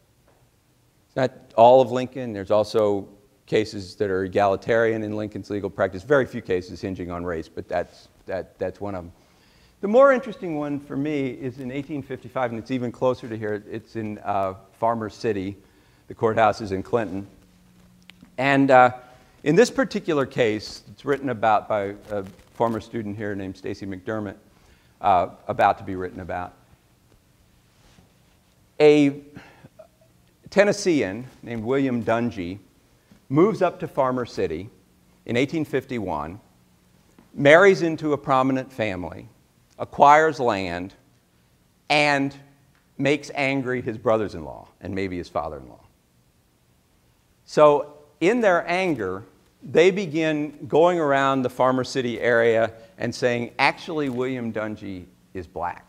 It's not all of Lincoln. There's also cases that are egalitarian in Lincoln's legal practice. Very few cases hinging on race, but that's, that, that's one of them. The more interesting one for me is in 1855, and it's even closer to here. It's in uh, Farmer City. The courthouse is in Clinton. And uh, in this particular case, it's written about by a former student here named Stacy McDermott, uh, about to be written about. A Tennessean named William Dungy moves up to Farmer City in 1851, marries into a prominent family, acquires land, and makes angry his brothers in law and maybe his father in law. So, in their anger, they begin going around the Farmer City area and saying, actually, William Dungy is black.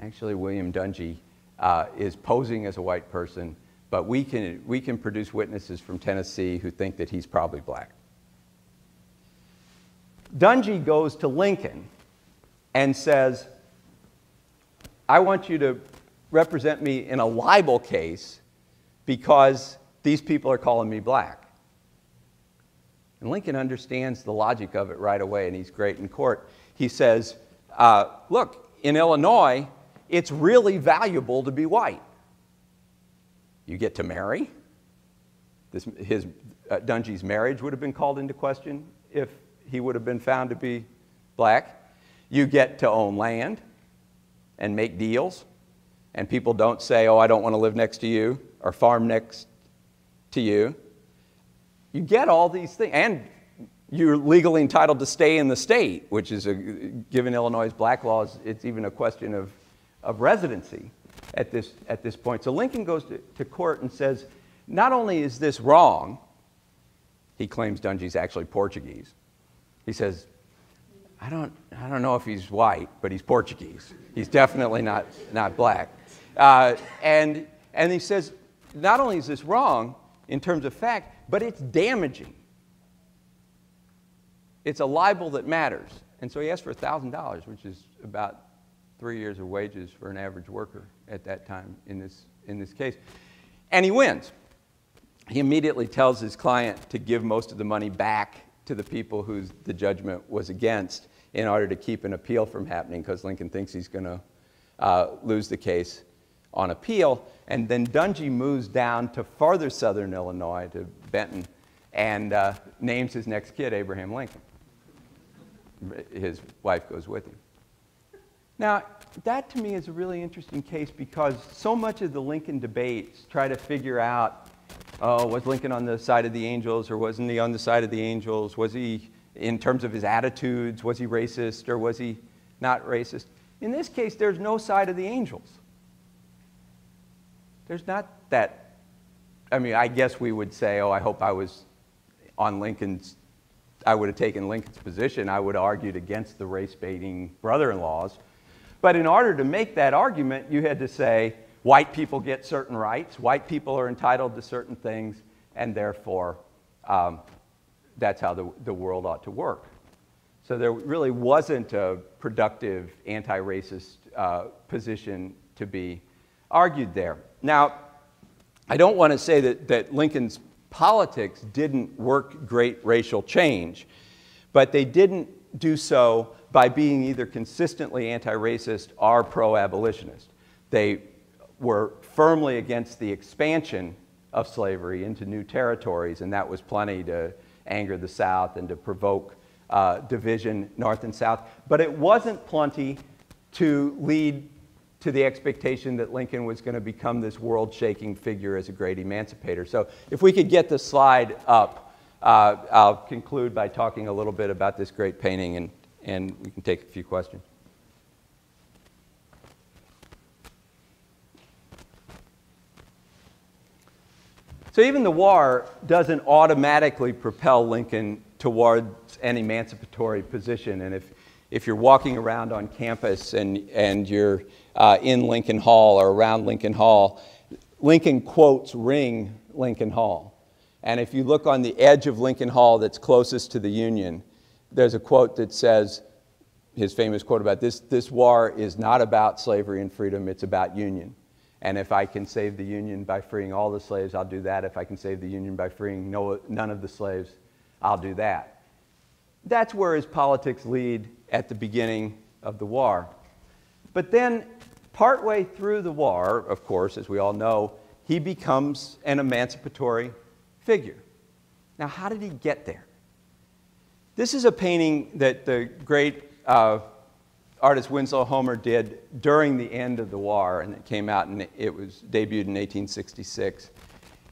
Actually, William Dungy uh, is posing as a white person, but we can, we can produce witnesses from Tennessee who think that he's probably black. Dungy goes to Lincoln and says, I want you to represent me in a libel case because these people are calling me black. And Lincoln understands the logic of it right away, and he's great in court. He says, uh, Look, in Illinois, it's really valuable to be white. You get to marry. This, his, uh, Dungy's marriage would have been called into question if he would have been found to be black. You get to own land and make deals, and people don't say, Oh, I don't want to live next to you or farm next to you. You get all these things, and you're legally entitled to stay in the state, which is, a, given Illinois' black laws, it's even a question of, of residency at this, at this point. So Lincoln goes to, to court and says, not only is this wrong, he claims Dungy's actually Portuguese. He says, I don't, I don't know if he's white, but he's Portuguese. He's definitely not, not black. Uh, and, and he says, not only is this wrong in terms of fact, but it's damaging. It's a libel that matters. And so he asked for $1,000, which is about three years of wages for an average worker at that time in this, in this case. And he wins. He immediately tells his client to give most of the money back to the people who the judgment was against in order to keep an appeal from happening because Lincoln thinks he's going to uh, lose the case on appeal. And then Dungy moves down to farther southern Illinois, to Benton, and uh, names his next kid Abraham Lincoln. His wife goes with him. Now, that to me is a really interesting case because so much of the Lincoln debates try to figure out oh, was Lincoln on the side of the angels or wasn't he on the side of the angels? Was he, in terms of his attitudes, was he racist or was he not racist? In this case, there's no side of the angels. There's not that. I mean, I guess we would say, oh, I hope I was on Lincoln's I would have taken Lincoln's position. I would have argued against the race baiting brother in laws. But in order to make that argument, you had to say white people get certain rights, white people are entitled to certain things, and therefore um, that's how the, the world ought to work. So there really wasn't a productive anti racist uh, position to be argued there. Now, I don't want to say that, that Lincoln's politics didn't work great racial change, but they didn't do so by being either consistently anti racist or pro abolitionist. They were firmly against the expansion of slavery into new territories, and that was plenty to anger the South and to provoke uh, division north and south. But it wasn't plenty to lead to the expectation that Lincoln was going to become this world shaking figure as a great emancipator. So, if we could get the slide up, uh, I'll conclude by talking a little bit about this great painting and, and we can take a few questions. So, even the war doesn't automatically propel Lincoln towards an emancipatory position. And if, if you're walking around on campus and, and you're uh, in Lincoln Hall or around Lincoln Hall, Lincoln quotes ring Lincoln Hall. And if you look on the edge of Lincoln Hall that's closest to the Union, there's a quote that says, his famous quote about this, this war is not about slavery and freedom, it's about union. And if I can save the Union by freeing all the slaves, I'll do that. If I can save the Union by freeing no, none of the slaves, I'll do that. That's where his politics lead at the beginning of the war. But then, partway through the war, of course, as we all know, he becomes an emancipatory figure. Now, how did he get there? This is a painting that the great uh, artist Winslow Homer did during the end of the war, and it came out and it was debuted in 1866.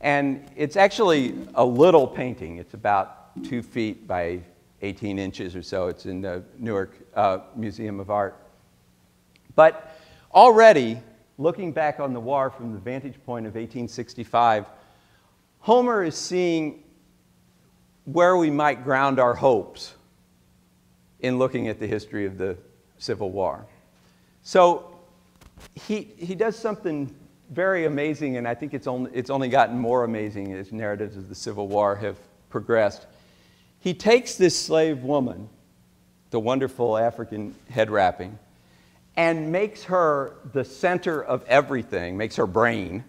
And it's actually a little painting. It's about two feet by 18 inches or so. It's in the Newark uh, Museum of Art. But already, looking back on the war from the vantage point of 1865, Homer is seeing where we might ground our hopes in looking at the history of the Civil War. So he, he does something very amazing, and I think it's only, it's only gotten more amazing as narratives of the Civil War have progressed. He takes this slave woman, the wonderful African head wrapping, and makes her the center of everything, makes her brain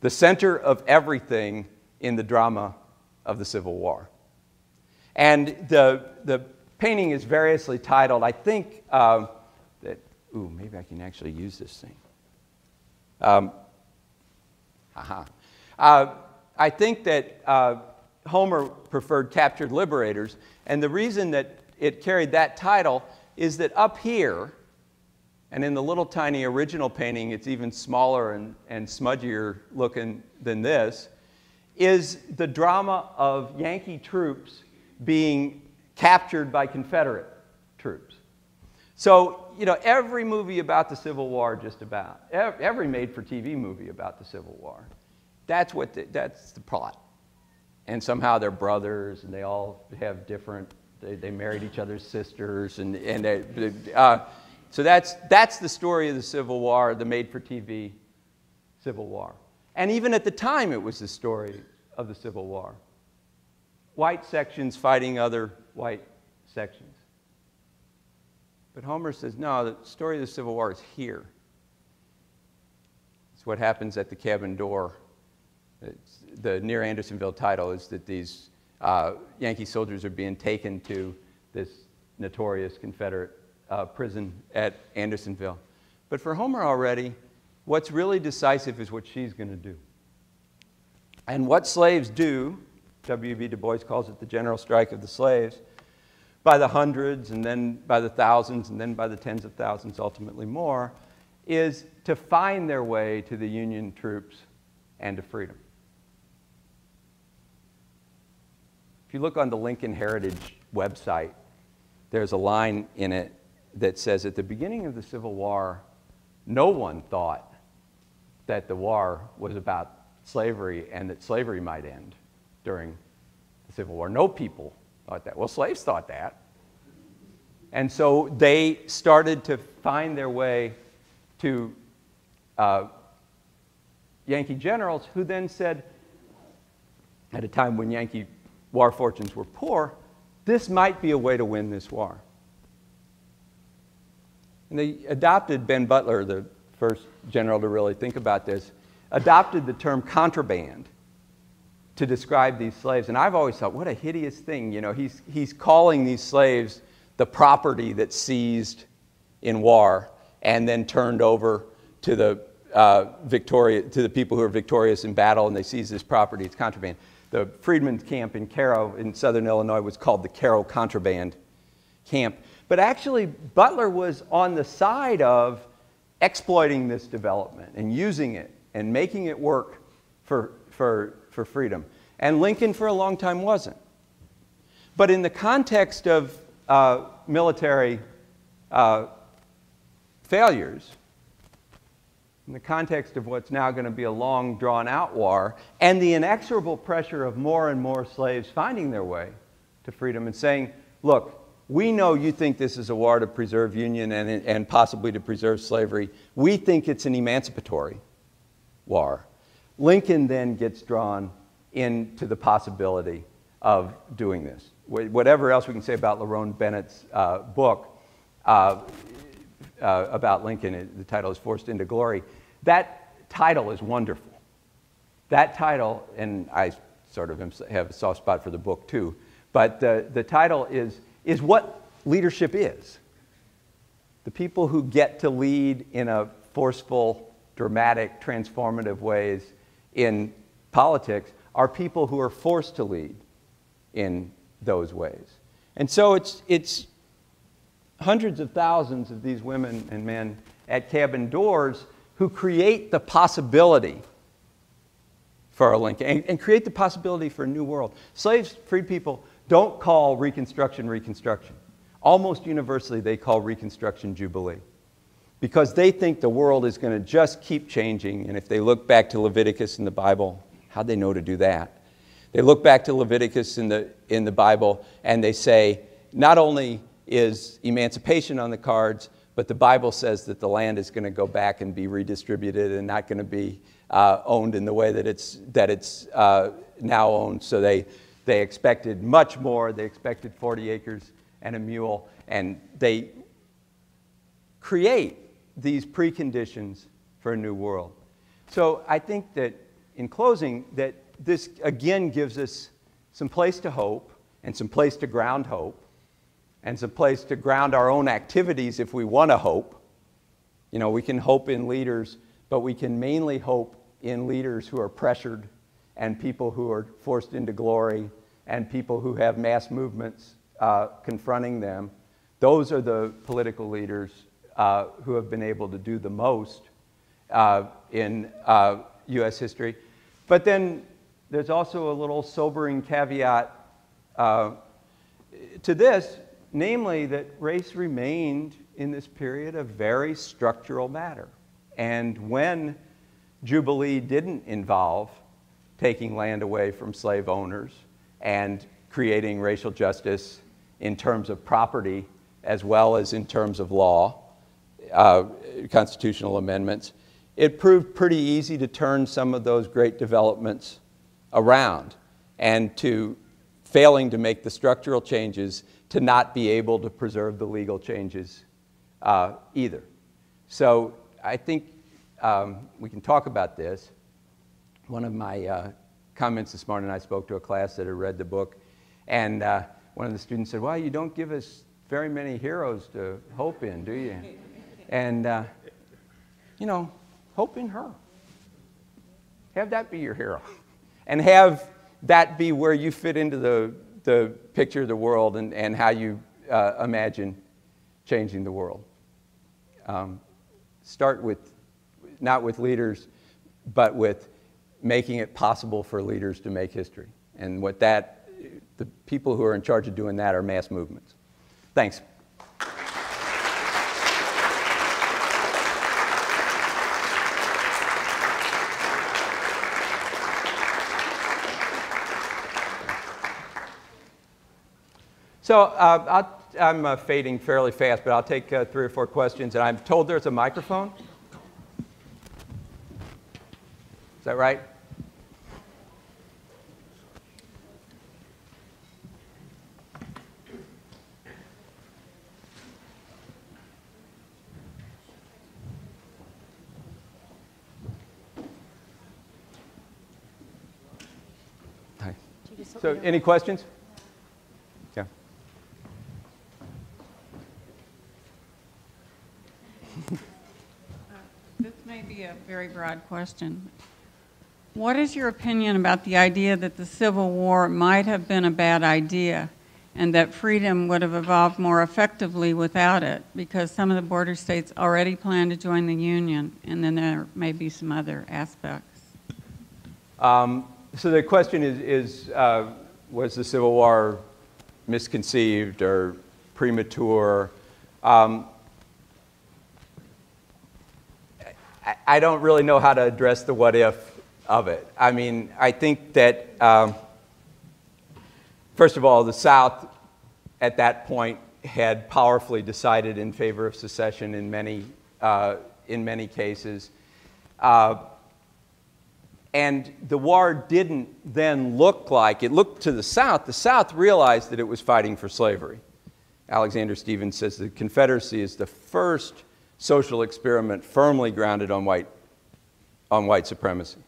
the center of everything in the drama of the Civil War. And the, the painting is variously titled. I think uh, that, ooh, maybe I can actually use this thing. Um, uh-huh. Uh, I think that uh, Homer preferred captured liberators, and the reason that it carried that title is that up here, and in the little tiny original painting, it's even smaller and, and smudgier looking than this, is the drama of Yankee troops being captured by Confederate troops. So, you know, every movie about the Civil War, just about, every made for TV movie about the Civil War, that's, what the, that's the plot. And somehow they're brothers and they all have different, they, they married each other's sisters. And, and they, uh, so that's, that's the story of the Civil War, the made for TV Civil War. And even at the time, it was the story of the Civil War. White sections fighting other white sections. But Homer says, no, the story of the Civil War is here. It's what happens at the cabin door. The near Andersonville title is that these uh, Yankee soldiers are being taken to this notorious Confederate uh, prison at Andersonville. But for Homer already, what's really decisive is what she's going to do. And what slaves do, W.E.B. Du Bois calls it the general strike of the slaves, by the hundreds and then by the thousands and then by the tens of thousands, ultimately more, is to find their way to the Union troops and to freedom. If you look on the Lincoln Heritage website, there's a line in it that says at the beginning of the Civil War, no one thought that the war was about slavery and that slavery might end during the Civil War. No people thought that. Well, slaves thought that. And so they started to find their way to uh, Yankee generals who then said, at a time when Yankee war fortunes were poor, this might be a way to win this war. And they adopted Ben Butler, the first general to really think about this, adopted the term contraband to describe these slaves. And I've always thought, what a hideous thing. You know, he's, he's calling these slaves the property that's seized in war and then turned over to the, uh, victoria, to the people who are victorious in battle and they seize this property. It's contraband. The freedmen's camp in Cairo in southern Illinois was called the Cairo Contraband Camp. But actually, Butler was on the side of exploiting this development and using it and making it work for, for, for freedom. And Lincoln, for a long time, wasn't. But in the context of uh, military uh, failures, in the context of what's now going to be a long, drawn out war, and the inexorable pressure of more and more slaves finding their way to freedom and saying, look, we know you think this is a war to preserve union and, and possibly to preserve slavery. We think it's an emancipatory war. Lincoln then gets drawn into the possibility of doing this. Whatever else we can say about Lerone Bennett's uh, book uh, uh, about Lincoln, the title is Forced into Glory. That title is wonderful. That title, and I sort of have a soft spot for the book too, but the, the title is is what leadership is. The people who get to lead in a forceful, dramatic, transformative ways in politics are people who are forced to lead in those ways. And so it's, it's hundreds of thousands of these women and men at cabin doors who create the possibility for a Lincoln and, and create the possibility for a new world. Slaves, freed people don't call Reconstruction Reconstruction. Almost universally, they call Reconstruction Jubilee because they think the world is going to just keep changing. And if they look back to Leviticus in the Bible, how'd they know to do that? They look back to Leviticus in the, in the Bible and they say, not only is emancipation on the cards, but the Bible says that the land is going to go back and be redistributed and not going to be uh, owned in the way that it's, that it's uh, now owned. So they, they expected much more. They expected 40 acres and a mule. And they create these preconditions for a new world. So I think that in closing, that this again gives us some place to hope and some place to ground hope and it's a place to ground our own activities if we want to hope. You know, we can hope in leaders, but we can mainly hope in leaders who are pressured and people who are forced into glory and people who have mass movements uh, confronting them. Those are the political leaders uh, who have been able to do the most uh, in US uh, history. But then there's also a little sobering caveat uh, to this, namely that race remained in this period a very structural matter. And when Jubilee didn't involve taking land away from slave owners and creating racial justice in terms of property as well as in terms of law, uh, constitutional amendments, it proved pretty easy to turn some of those great developments around and to failing to make the structural changes to not be able to preserve the legal changes uh, either. So I think um, we can talk about this. One of my uh, comments this morning, I spoke to a class that had read the book, and uh, one of the students said, Well, you don't give us very many heroes to hope in, do you? And, uh, you know, hope in her. Have that be your hero. And have that be where you fit into the, the picture of the world and, and how you uh, imagine changing the world. Um, start with not with leaders, but with making it possible for leaders to make history. And what that, the people who are in charge of doing that are mass movements. Thanks. So uh, I'll, I'm uh, fading fairly fast, but I'll take uh, three or four questions. And I'm told there's a microphone. Is that right? Hi. So, any questions? Yeah. This may a very broad question. What is your opinion about the idea that the Civil War might have been a bad idea and that freedom would have evolved more effectively without it because some of the border states already plan to join the Union and then there may be some other aspects? Um, so the question is, is uh, was the Civil War misconceived or premature? Um, I, don't really know how to address the what if of it. I mean, I think that, um, first of all, the South at that point had powerfully decided in favor of secession in many, uh, in many cases. Uh, and the war didn't then look like, it looked to the South, the South realized that it was fighting for slavery. Alexander Stephens says the Confederacy is the first social experiment firmly grounded on white, on white supremacy.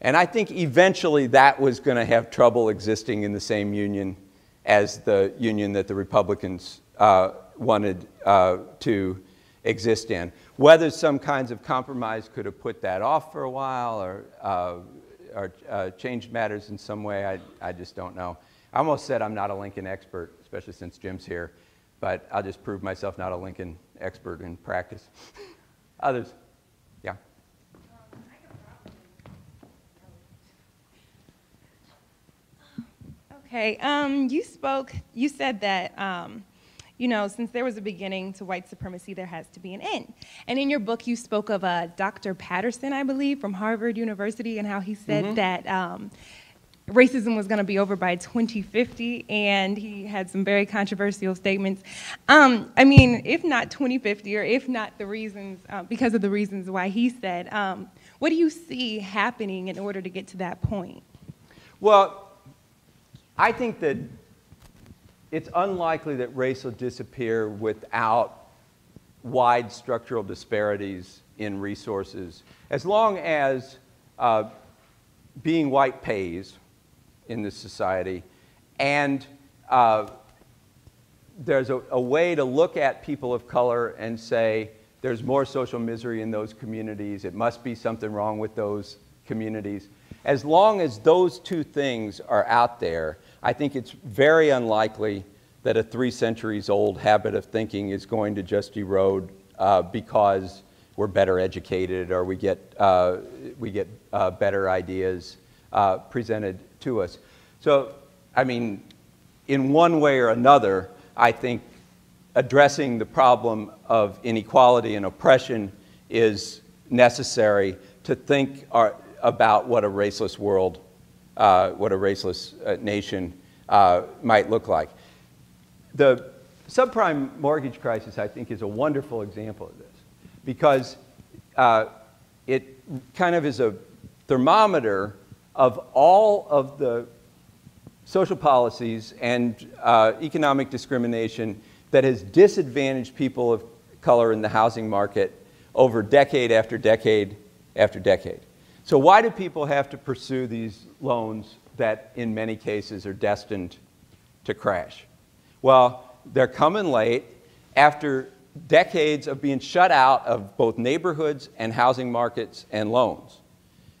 And I think eventually that was going to have trouble existing in the same union as the union that the Republicans uh, wanted uh, to exist in. Whether some kinds of compromise could have put that off for a while or, uh, or uh, changed matters in some way, I, I just don't know. I almost said I'm not a Lincoln expert, especially since Jim's here, but I'll just prove myself not a Lincoln expert in practice. <laughs> Others? Yeah. Okay, um, you spoke, you said that, um, you know, since there was a beginning to white supremacy, there has to be an end. And in your book, you spoke of uh, Dr. Patterson, I believe, from Harvard University, and how he said Mhm. that um, racism was going to be over by 2050, and he had some very controversial statements. Um, I mean, if not 2050, or if not the reasons, uh, because of the reasons why he said, um, what do you see happening in order to get to that point? Well, I think that it's unlikely that race will disappear without wide structural disparities in resources. As long as uh, being white pays in this society and uh, there's a, a way to look at people of color and say, there's more social misery in those communities. It must be something wrong with those communities. As long as those two things are out there, I think it's very unlikely that a three centuries old habit of thinking is going to just erode uh, because we're better educated or we get, uh, we get uh, better ideas uh, presented to us. So, I mean, in one way or another, I think addressing the problem of inequality and oppression is necessary to think our, about what a raceless world, uh, what a raceless uh, nation uh, might look like. The subprime mortgage crisis, I think, is a wonderful example of this because uh, it kind of is a thermometer of all of the social policies and uh, economic discrimination that has disadvantaged people of color in the housing market over decade after decade after decade. So why do people have to pursue these loans that in many cases are destined to crash? Well, they're coming late after decades of being shut out of both neighborhoods and housing markets and loans.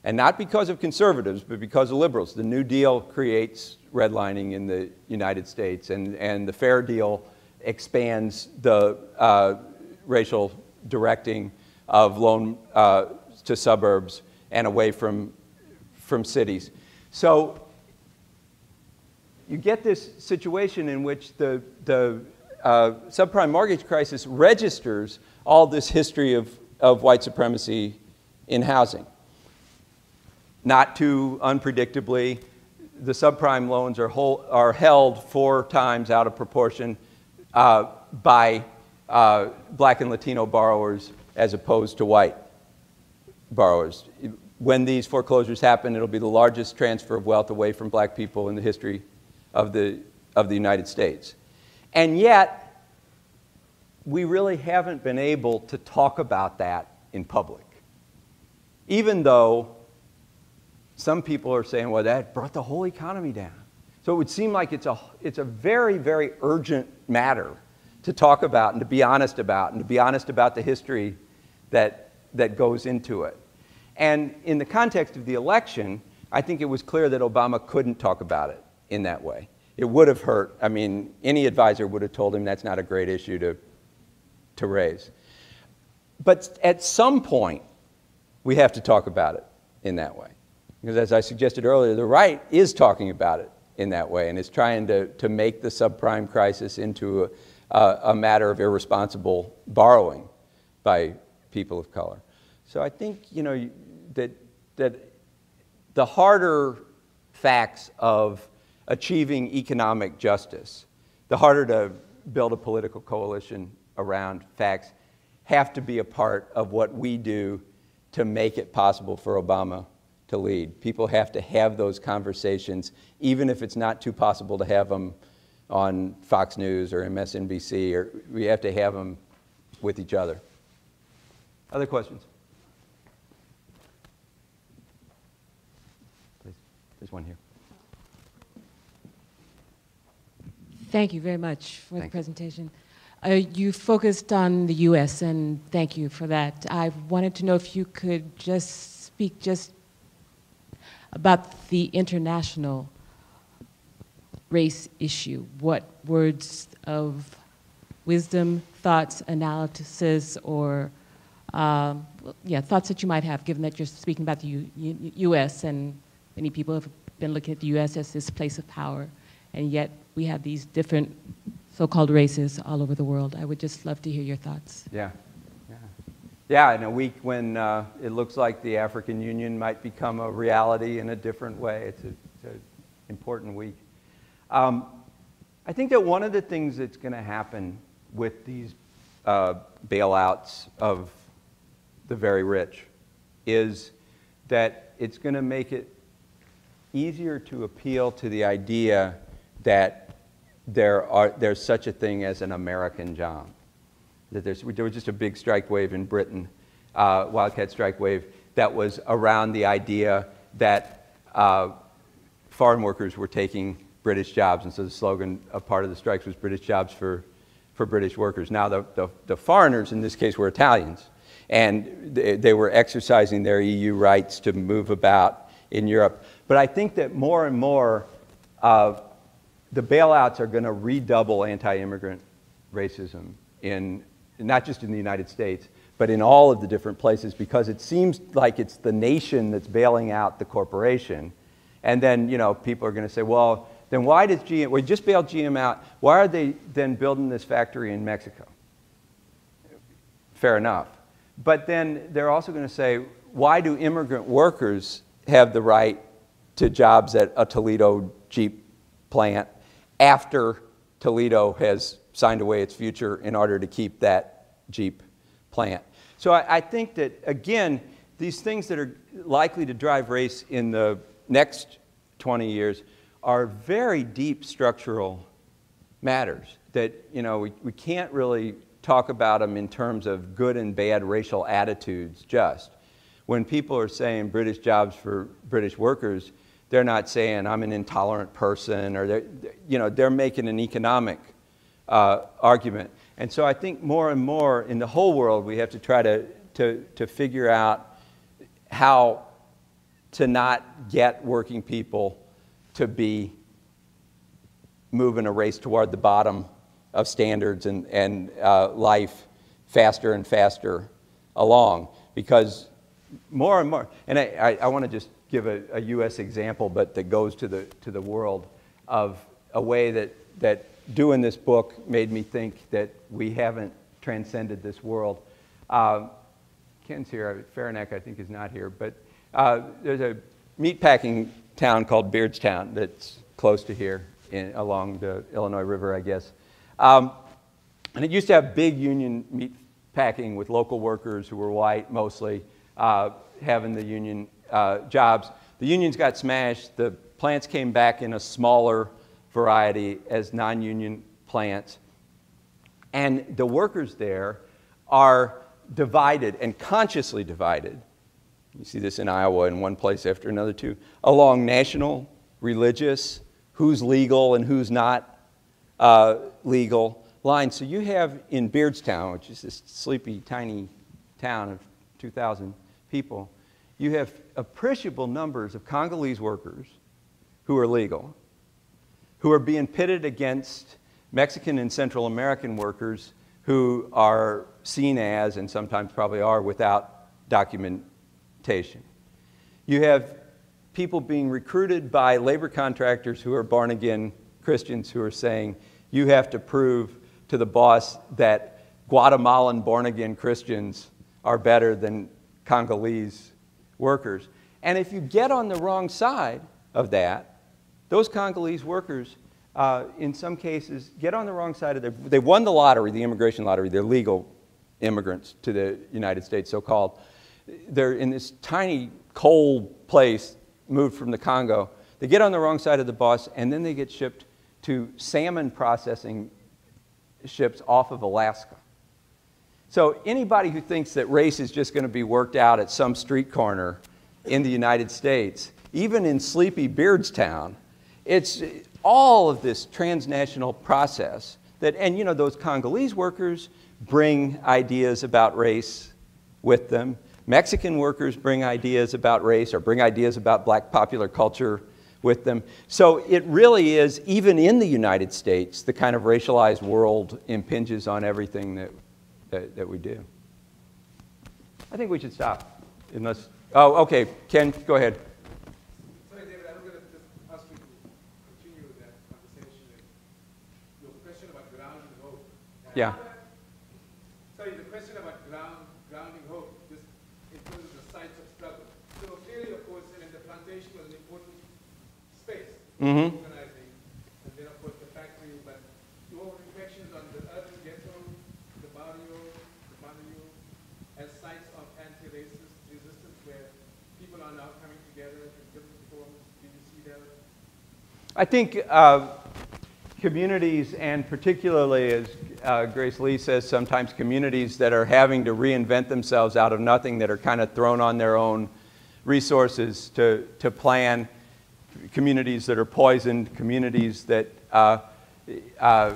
And not because of conservatives, but because of liberals. The New Deal creates redlining in the United States, and, and the Fair Deal expands the uh, racial directing of loan uh, to suburbs and away from, from cities. So you get this situation in which the, the uh, subprime mortgage crisis registers all this history of, of white supremacy in housing. Not too unpredictably, the subprime loans are, whole, are held four times out of proportion uh, by uh, black and Latino borrowers as opposed to white borrowers. When these foreclosures happen, it'll be the largest transfer of wealth away from black people in the history of the, of the United States. And yet, we really haven't been able to talk about that in public. Even though some people are saying, well, that brought the whole economy down. So it would seem like it's a, it's a very, very urgent matter to talk about and to be honest about, and to be honest about the history that, that goes into it. And in the context of the election, I think it was clear that Obama couldn't talk about it in that way. It would have hurt. I mean, any advisor would have told him that's not a great issue to, to raise. But at some point, we have to talk about it in that way. Because as I suggested earlier, the right is talking about it in that way and is trying to, to make the subprime crisis into a, a, matter of irresponsible borrowing by people of color. So I think, you know, that, that the harder facts of achieving economic justice, the harder to build a political coalition around facts, have to be a part of what we do to make it possible for Obama to lead. People have to have those conversations, even if it's not too possible to have them on Fox News or MSNBC, or we have to have them with each other. Other questions? Please. There's one here. Thank you very much for the presentation. Uh, you focused on the U.S., and thank you for that. I wanted to know if you could just speak just about the international race issue. What words of wisdom, thoughts, analysis, or um, yeah, thoughts that you might have, given that you're speaking about the U- U- U.S. and many people have been looking at the U.S. as this place of power, and yet we have these different so-called races all over the world. I would just love to hear your thoughts. Yeah. Yeah, in a week when uh, it looks like the African Union might become a reality in a different way, it's an important week. Um, I think that one of the things that's going to happen with these uh, bailouts of the very rich is that it's going to make it easier to appeal to the idea that there are, there's such a thing as an American job. That there was just a big strike wave in Britain, uh, wildcat strike wave, that was around the idea that uh, foreign workers were taking British jobs. And so the slogan, of part of the strikes was British jobs for, for British workers. Now, the, the, the foreigners in this case were Italians. And they, they were exercising their EU rights to move about in Europe. But I think that more and more the bailouts are going to redouble anti-immigrant racism in not just in the United States, but in all of the different places because it seems like it's the nation that's bailing out the corporation. And then, you know, people are going to say, well, then why does GM, we just bailed GM out, why are they then building this factory in Mexico? Fair enough. But then they're also going to say, why do immigrant workers have the right to jobs at a Toledo Jeep plant after Toledo has signed away its future in order to keep that Jeep plant. So I, I, think that, again, these things that are likely to drive race in the next 20 years are very deep structural matters that, you know, we, we can't really talk about them in terms of good and bad racial attitudes just. When people are saying British jobs for British workers, they're not saying I'm an intolerant person or they're, you know, they're making an economic uh, argument. And so I think more and more in the whole world we have to try to, to, to figure out how to not get working people to be moving a race toward the bottom of standards and, and uh, life faster and faster along. Because more and more, and I, I, I want to just give a, a, U.S. example, but that goes to the, to the world of a way that, that doing this book made me think that we haven't transcended this world. Uh, Ken's here, Faranak I think is not here, but uh, there's a meatpacking town called Beardstown that's close to here in, along the Illinois River, I guess. Um, and it used to have big union meat packing with local workers who were white mostly, uh, having the union uh, jobs. The unions got smashed. The plants came back in a smaller variety as non union plants. And the workers there are divided and consciously divided. You see this in Iowa in one place after another, too, along national, religious, who's legal and who's not uh, legal lines. So you have in Beardstown, which is this sleepy, tiny town of 2,000 people, you have appreciable numbers of Congolese workers who are legal, who are being pitted against Mexican and Central American workers who are seen as, and sometimes probably are, without documentation. You have people being recruited by labor contractors who are born again Christians who are saying, you have to prove to the boss that Guatemalan born again Christians are better than Congolese workers. And if you get on the wrong side of that, those Congolese workers, uh, in some cases, get on the wrong side of their, they won the lottery, the immigration lottery, they're legal immigrants to the United States, so called. They're in this tiny cold place, moved from the Congo. They get on the wrong side of the bus, and then they get shipped to salmon processing ships off of Alaska. So anybody who thinks that race is just going to be worked out at some street corner in the United States, even in sleepy Beardstown, it's all of this transnational process that, and you know, those Congolese workers bring ideas about race with them. Mexican workers bring ideas about race or bring ideas about black popular culture with them. So it really is, even in the United States, the kind of racialized world impinges on everything that, that, that we do. I think we should stop, unless, oh, okay, Ken, go ahead. Sorry, David, I'm going to just ask you to continue that conversation. Your question about grounding hope. Yeah. Sorry, the question about ground, grounding hope, just in terms of the sites of struggle. So clearly, of course, I the plantation was an important space Mhm. organizing, and then of course the factory. But your reflections on the urban ghetto, the barrio, the barrio, as sites of anti-racist resistance, where people are now coming together in different forms. Do you see that? I think uh, communities, and particularly as uh, Grace Lee says, sometimes communities that are having to reinvent themselves out of nothing, that are kind of thrown on their own resources to, to plan, communities that are poisoned, communities that uh, uh,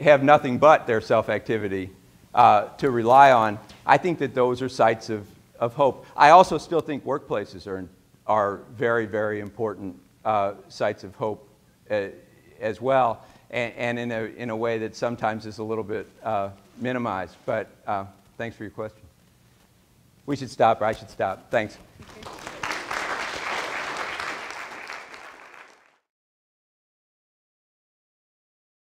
have nothing but their self activity uh, to rely on. I think that those are sites of, of hope. I also still think workplaces are, are very, very important uh, sites of hope uh, as well, and, and, in, a, in a way that sometimes is a little bit uh, minimized. But uh, thanks for your question. We should stop, or I should stop. Thanks.